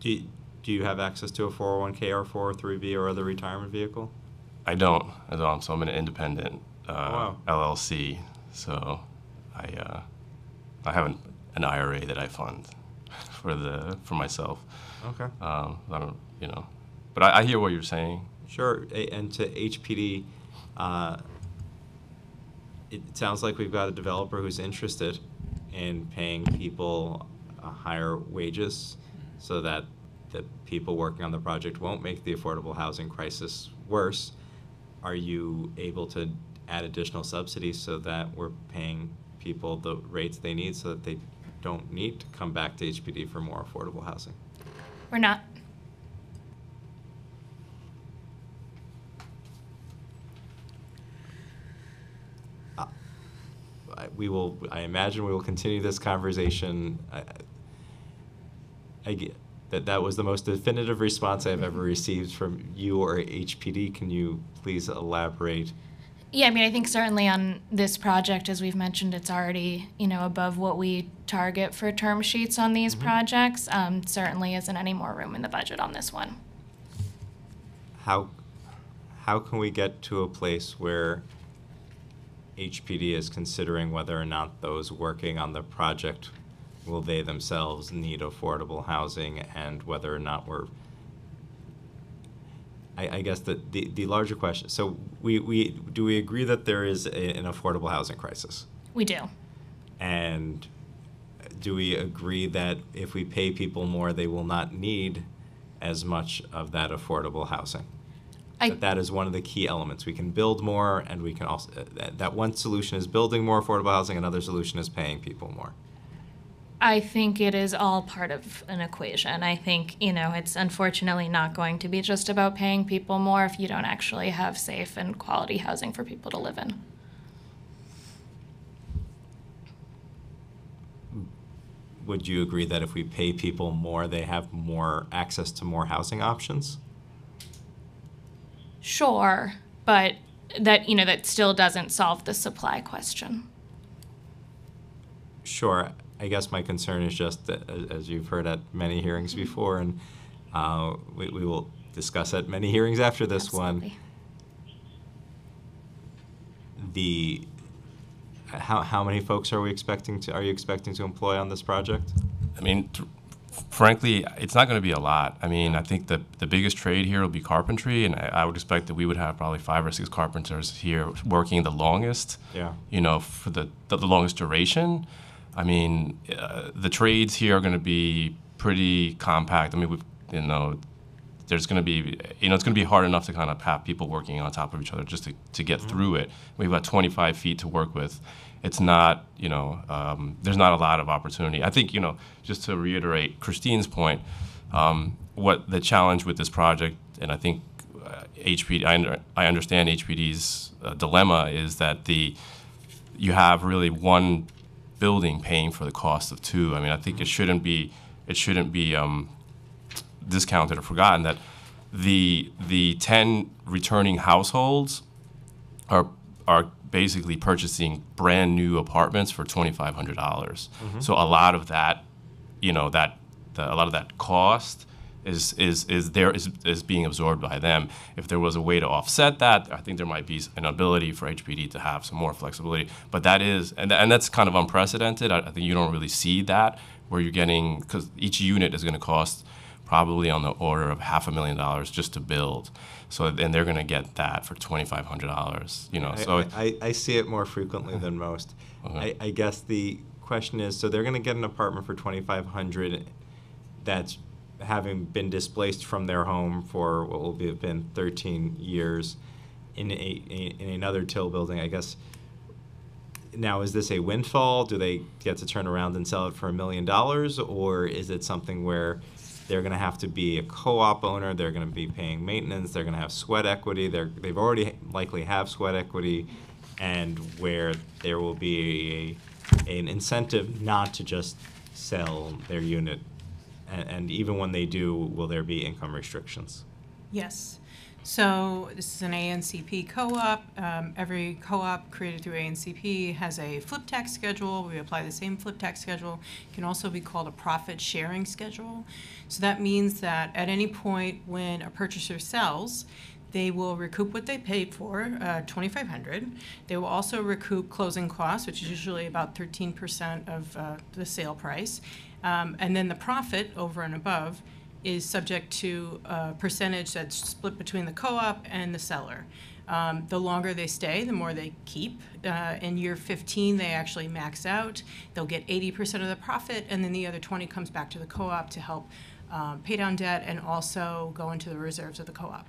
[SPEAKER 1] Do you, do you have access to a 401k or 403b or other retirement vehicle?
[SPEAKER 11] I don't. I don't. So I'm an independent uh,
[SPEAKER 1] Wow.
[SPEAKER 11] LLC. So I uh, I have an, an IRA that I fund for the for myself.
[SPEAKER 1] Okay.
[SPEAKER 11] Um, I don't, you know, but I, I hear what you're saying.
[SPEAKER 1] Sure, and to HPD, uh, it sounds like we've got a developer who's interested in paying people uh, higher wages so that the people working on the project won't make the affordable housing crisis worse. Are you able to add additional subsidies so that we're paying people the rates they need so that they don't need to come back to HPD for more affordable housing?
[SPEAKER 10] We're not.
[SPEAKER 1] I- we will, I imagine we will continue this conversation. I- I get, that that was the most definitive response I've ever received from you or HPD. Can you please elaborate?
[SPEAKER 10] Yeah, I mean, I think certainly on this project, as we've mentioned, it's already, you know, above what we target for term sheets on these projects. Um, certainly isn't any more room in the budget on this one.
[SPEAKER 1] How, how can we get to a place where HPD is considering whether or not those working on the project will they themselves need affordable housing and whether or not we're I, I guess the, the, the larger question so we, we do we agree that there is a, an affordable housing crisis?
[SPEAKER 10] We do.
[SPEAKER 1] and do we agree that if we pay people more they will not need as much of that affordable housing?
[SPEAKER 10] I-
[SPEAKER 1] that that is one of the key elements. We can build more and we can also that, that one solution is building more affordable housing another solution is paying people more
[SPEAKER 10] I think it is all part of an equation. I think, you know, it's unfortunately not going to be just about paying people more if you don't actually have safe and quality housing for people to live in.
[SPEAKER 1] would you agree that if we pay people more they have more access to more housing options
[SPEAKER 10] Sure, but that, you know, that still doesn't solve the supply question.
[SPEAKER 1] Sure. I guess my concern is just that, as you've heard at many hearings before, and uh, we, we will discuss at many hearings after this one, the how, how many folks are we expecting to are you expecting to employ on this project?
[SPEAKER 11] I mean, th- frankly, it's not going to be a lot. I mean, I think the the biggest trade here will be carpentry, and I, I would expect that we would have probably five or six carpenters here working the longest.
[SPEAKER 1] Yeah.
[SPEAKER 11] You know, for the the, the longest duration. I mean, uh, the trades here are going to be pretty compact. I mean, we've you know, there's going to be you know it's going to be hard enough to kind of have people working on top of each other just to, to get through it. We've got 25 feet to work with. It's not you know um, there's not a lot of opportunity. I think you know just to reiterate Christine's point, um, what the challenge with this project, and I think uh, HPD I, under, I understand HPD's uh, dilemma is that the you have really one building paying for the cost of two. I mean, I think it shouldn't be it shouldn't be um, discounted or forgotten that the the ten returning households are are basically purchasing brand new apartments for twenty five hundred dollars. So a lot of that, you know, that the, a lot of that cost is is is there is is being absorbed by them. If there was a way to offset that, I think there might be an ability for HPD to have some more flexibility. But that is and and that's kind of unprecedented. I, I think you don't really see that where you're getting because each unit is going to cost probably on the order of half a million dollars just to build. So and they're going to get that for twenty five hundred dollars. You know,
[SPEAKER 1] I,
[SPEAKER 11] so
[SPEAKER 1] I, I see it more frequently than most. Uh-huh. I, I guess the question is, so they're going to get an apartment for twenty five hundred, that's having been displaced from their home for what will be have been thirteen years, in a, in another TIL building. I guess. Now, is this a windfall? Do they get to turn around and sell it for a million dollars, or is it something where they're going to have to be a co-op owner? They're going to be paying maintenance. They're going to have sweat equity. They're they've already likely have sweat equity, and where there will be a, an incentive not to just sell their unit, and, and even when they do, will there be income restrictions?
[SPEAKER 9] Yes. So this is an ANCP co-op. Um, every co-op created through ANCP has a flip tax schedule. We apply the same flip tax schedule. It can also be called a profit sharing schedule. So that means that at any point when a purchaser sells, they will recoup what they paid for, uh, 2,500. They will also recoup closing costs, which is usually about 13% of uh, the sale price. Um, and then the profit over and above is subject to a percentage that's split between the co-op and the seller. Um, the longer they stay, the more they keep. Uh, in year 15, they actually max out. They'll get 80% of the profit, and then the other 20 comes back to the co-op to help um, pay down debt and also go into the reserves of the co-op.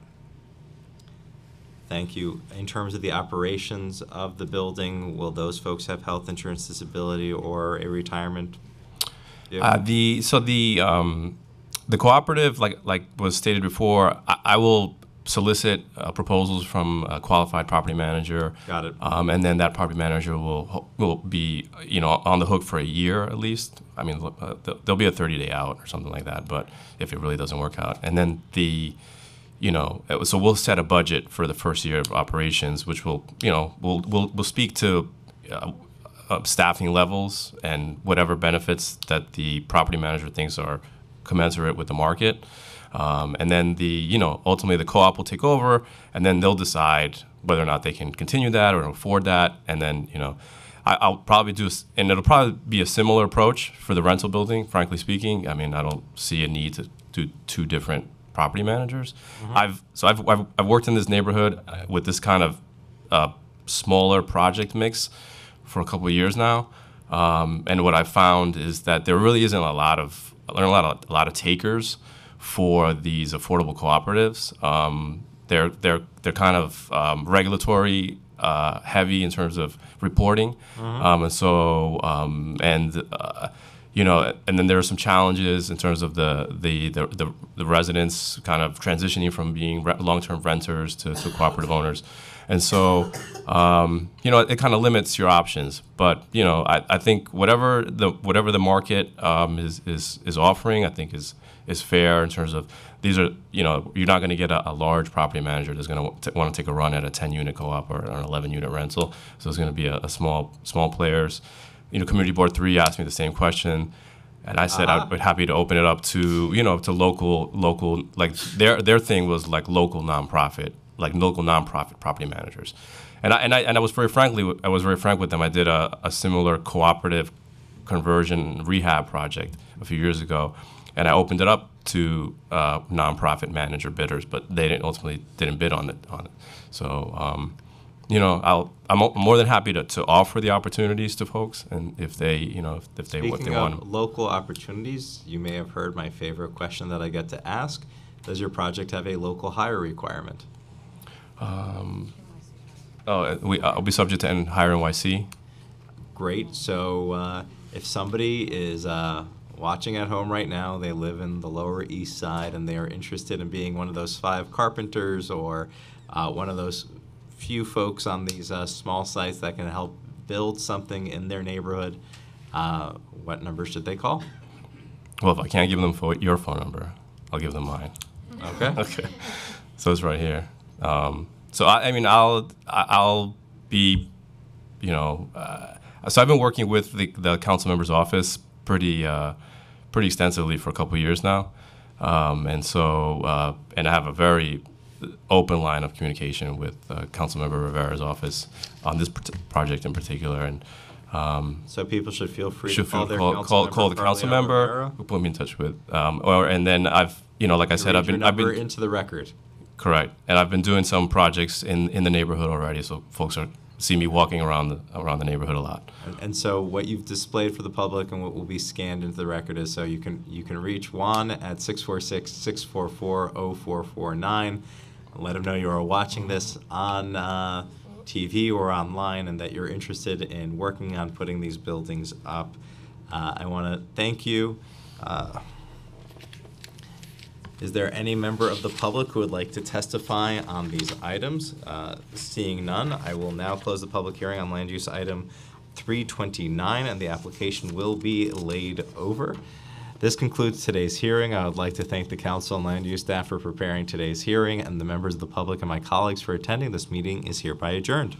[SPEAKER 1] Thank you. In terms of the operations of the building, will those folks have health insurance, disability, or a retirement?
[SPEAKER 11] Uh, the so the um, the cooperative, like like was stated before, I, I will solicit uh, proposals from a qualified property manager.
[SPEAKER 1] Got it.
[SPEAKER 11] Um, and then that property manager will will be you know on the hook for a year at least. I mean, uh, there'll be a 30 day out or something like that. But if it really doesn't work out, and then the you know, so we'll set a budget for the first year of operations, which will, you know, we'll we'll, we'll speak to uh, staffing levels and whatever benefits that the property manager thinks are commensurate with the market. Um, and then the, you know, ultimately the co-op will take over, and then they'll decide whether or not they can continue that or afford that. And then, you know, I, I'll probably do, and it'll probably be a similar approach for the rental building. Frankly speaking, I mean, I don't see a need to do two different property managers. I've so I've, I've I've worked in this neighborhood uh, with this kind of uh, smaller project mix for a couple of years now, um, and what I've found is that there really isn't a lot of a lot of a lot of takers for these affordable cooperatives. Um, they're they're they're kind of um, regulatory uh, heavy in terms of reporting, um, and so um, and. Uh, you know, and then there are some challenges in terms of the the the, the, the residents kind of transitioning from being re- long-term renters to, to cooperative owners, and so um, you know it, kind of limits your options. But you know, I, I think whatever the whatever the market um, is is is offering, I think is is fair in terms of these are you know you're not going to get a, a large property manager that's going to want to take a run at a 10 unit co-op or an 11 unit rental. So it's going to be a, a small small players you know, Community Board Three asked me the same question, and I said I'd be happy to open it up to you know to local local like their their thing was like local nonprofit like local nonprofit property managers, and I and I and I was very frankly I was very frank with them. I did a, a similar cooperative conversion rehab project a few years ago, and I opened it up to uh, nonprofit manager bidders, but they didn't ultimately didn't bid on it on it. So. Um, you know, I'll, I'm more than happy to, to offer the opportunities to folks, and if they, you know, if, if they, what they
[SPEAKER 1] Speaking
[SPEAKER 11] want.
[SPEAKER 1] of local opportunities, you may have heard my favorite question that I get to ask. Does your project have a local hire requirement?
[SPEAKER 11] Um, oh, uh, we, I'll be subject to N- NYC.
[SPEAKER 1] Great. So uh, if somebody is uh, watching at home right now, they live in the Lower East Side, and they are interested in being one of those five carpenters or uh, one of those few folks on these uh, small sites that can help build something in their neighborhood. Uh, What number should they call?
[SPEAKER 11] Well, if I can't give them fo- your phone number, I'll give them mine.
[SPEAKER 1] Okay.
[SPEAKER 11] Okay. So it's right here. Um, so I, I mean, I'll I'll be, you know, uh, so I've been working with the, the council member's office pretty uh, pretty extensively for a couple of years now, um, and so uh, and I have a very open line of communication with uh, Councilmember Rivera's office on this part- project in particular, and. Um,
[SPEAKER 1] So people should feel free to call
[SPEAKER 11] feel call, call, call the council member who put me in touch with, um, or and then I've you know like I said I've been I've been
[SPEAKER 1] into the record.
[SPEAKER 11] Correct and I've been doing some projects in in the neighborhood already, so folks are see me walking around the, around the neighborhood a lot.
[SPEAKER 1] And- so what you've displayed for the public and what will be scanned into the record is so you can you can reach Juan at 646-644-0449. Let him know you are watching this on uh, TV or online and that you're interested in working on putting these buildings up. Uh, I want to thank you. Uh, Is there any member of the public who would like to testify on these items? Uh, Seeing none, I will now close the public hearing on land use item 329, and the application will be laid over. This concludes today's hearing. I would like to thank the council and land use staff for preparing today's hearing, and the members of the public and my colleagues for attending. This meeting is hereby adjourned.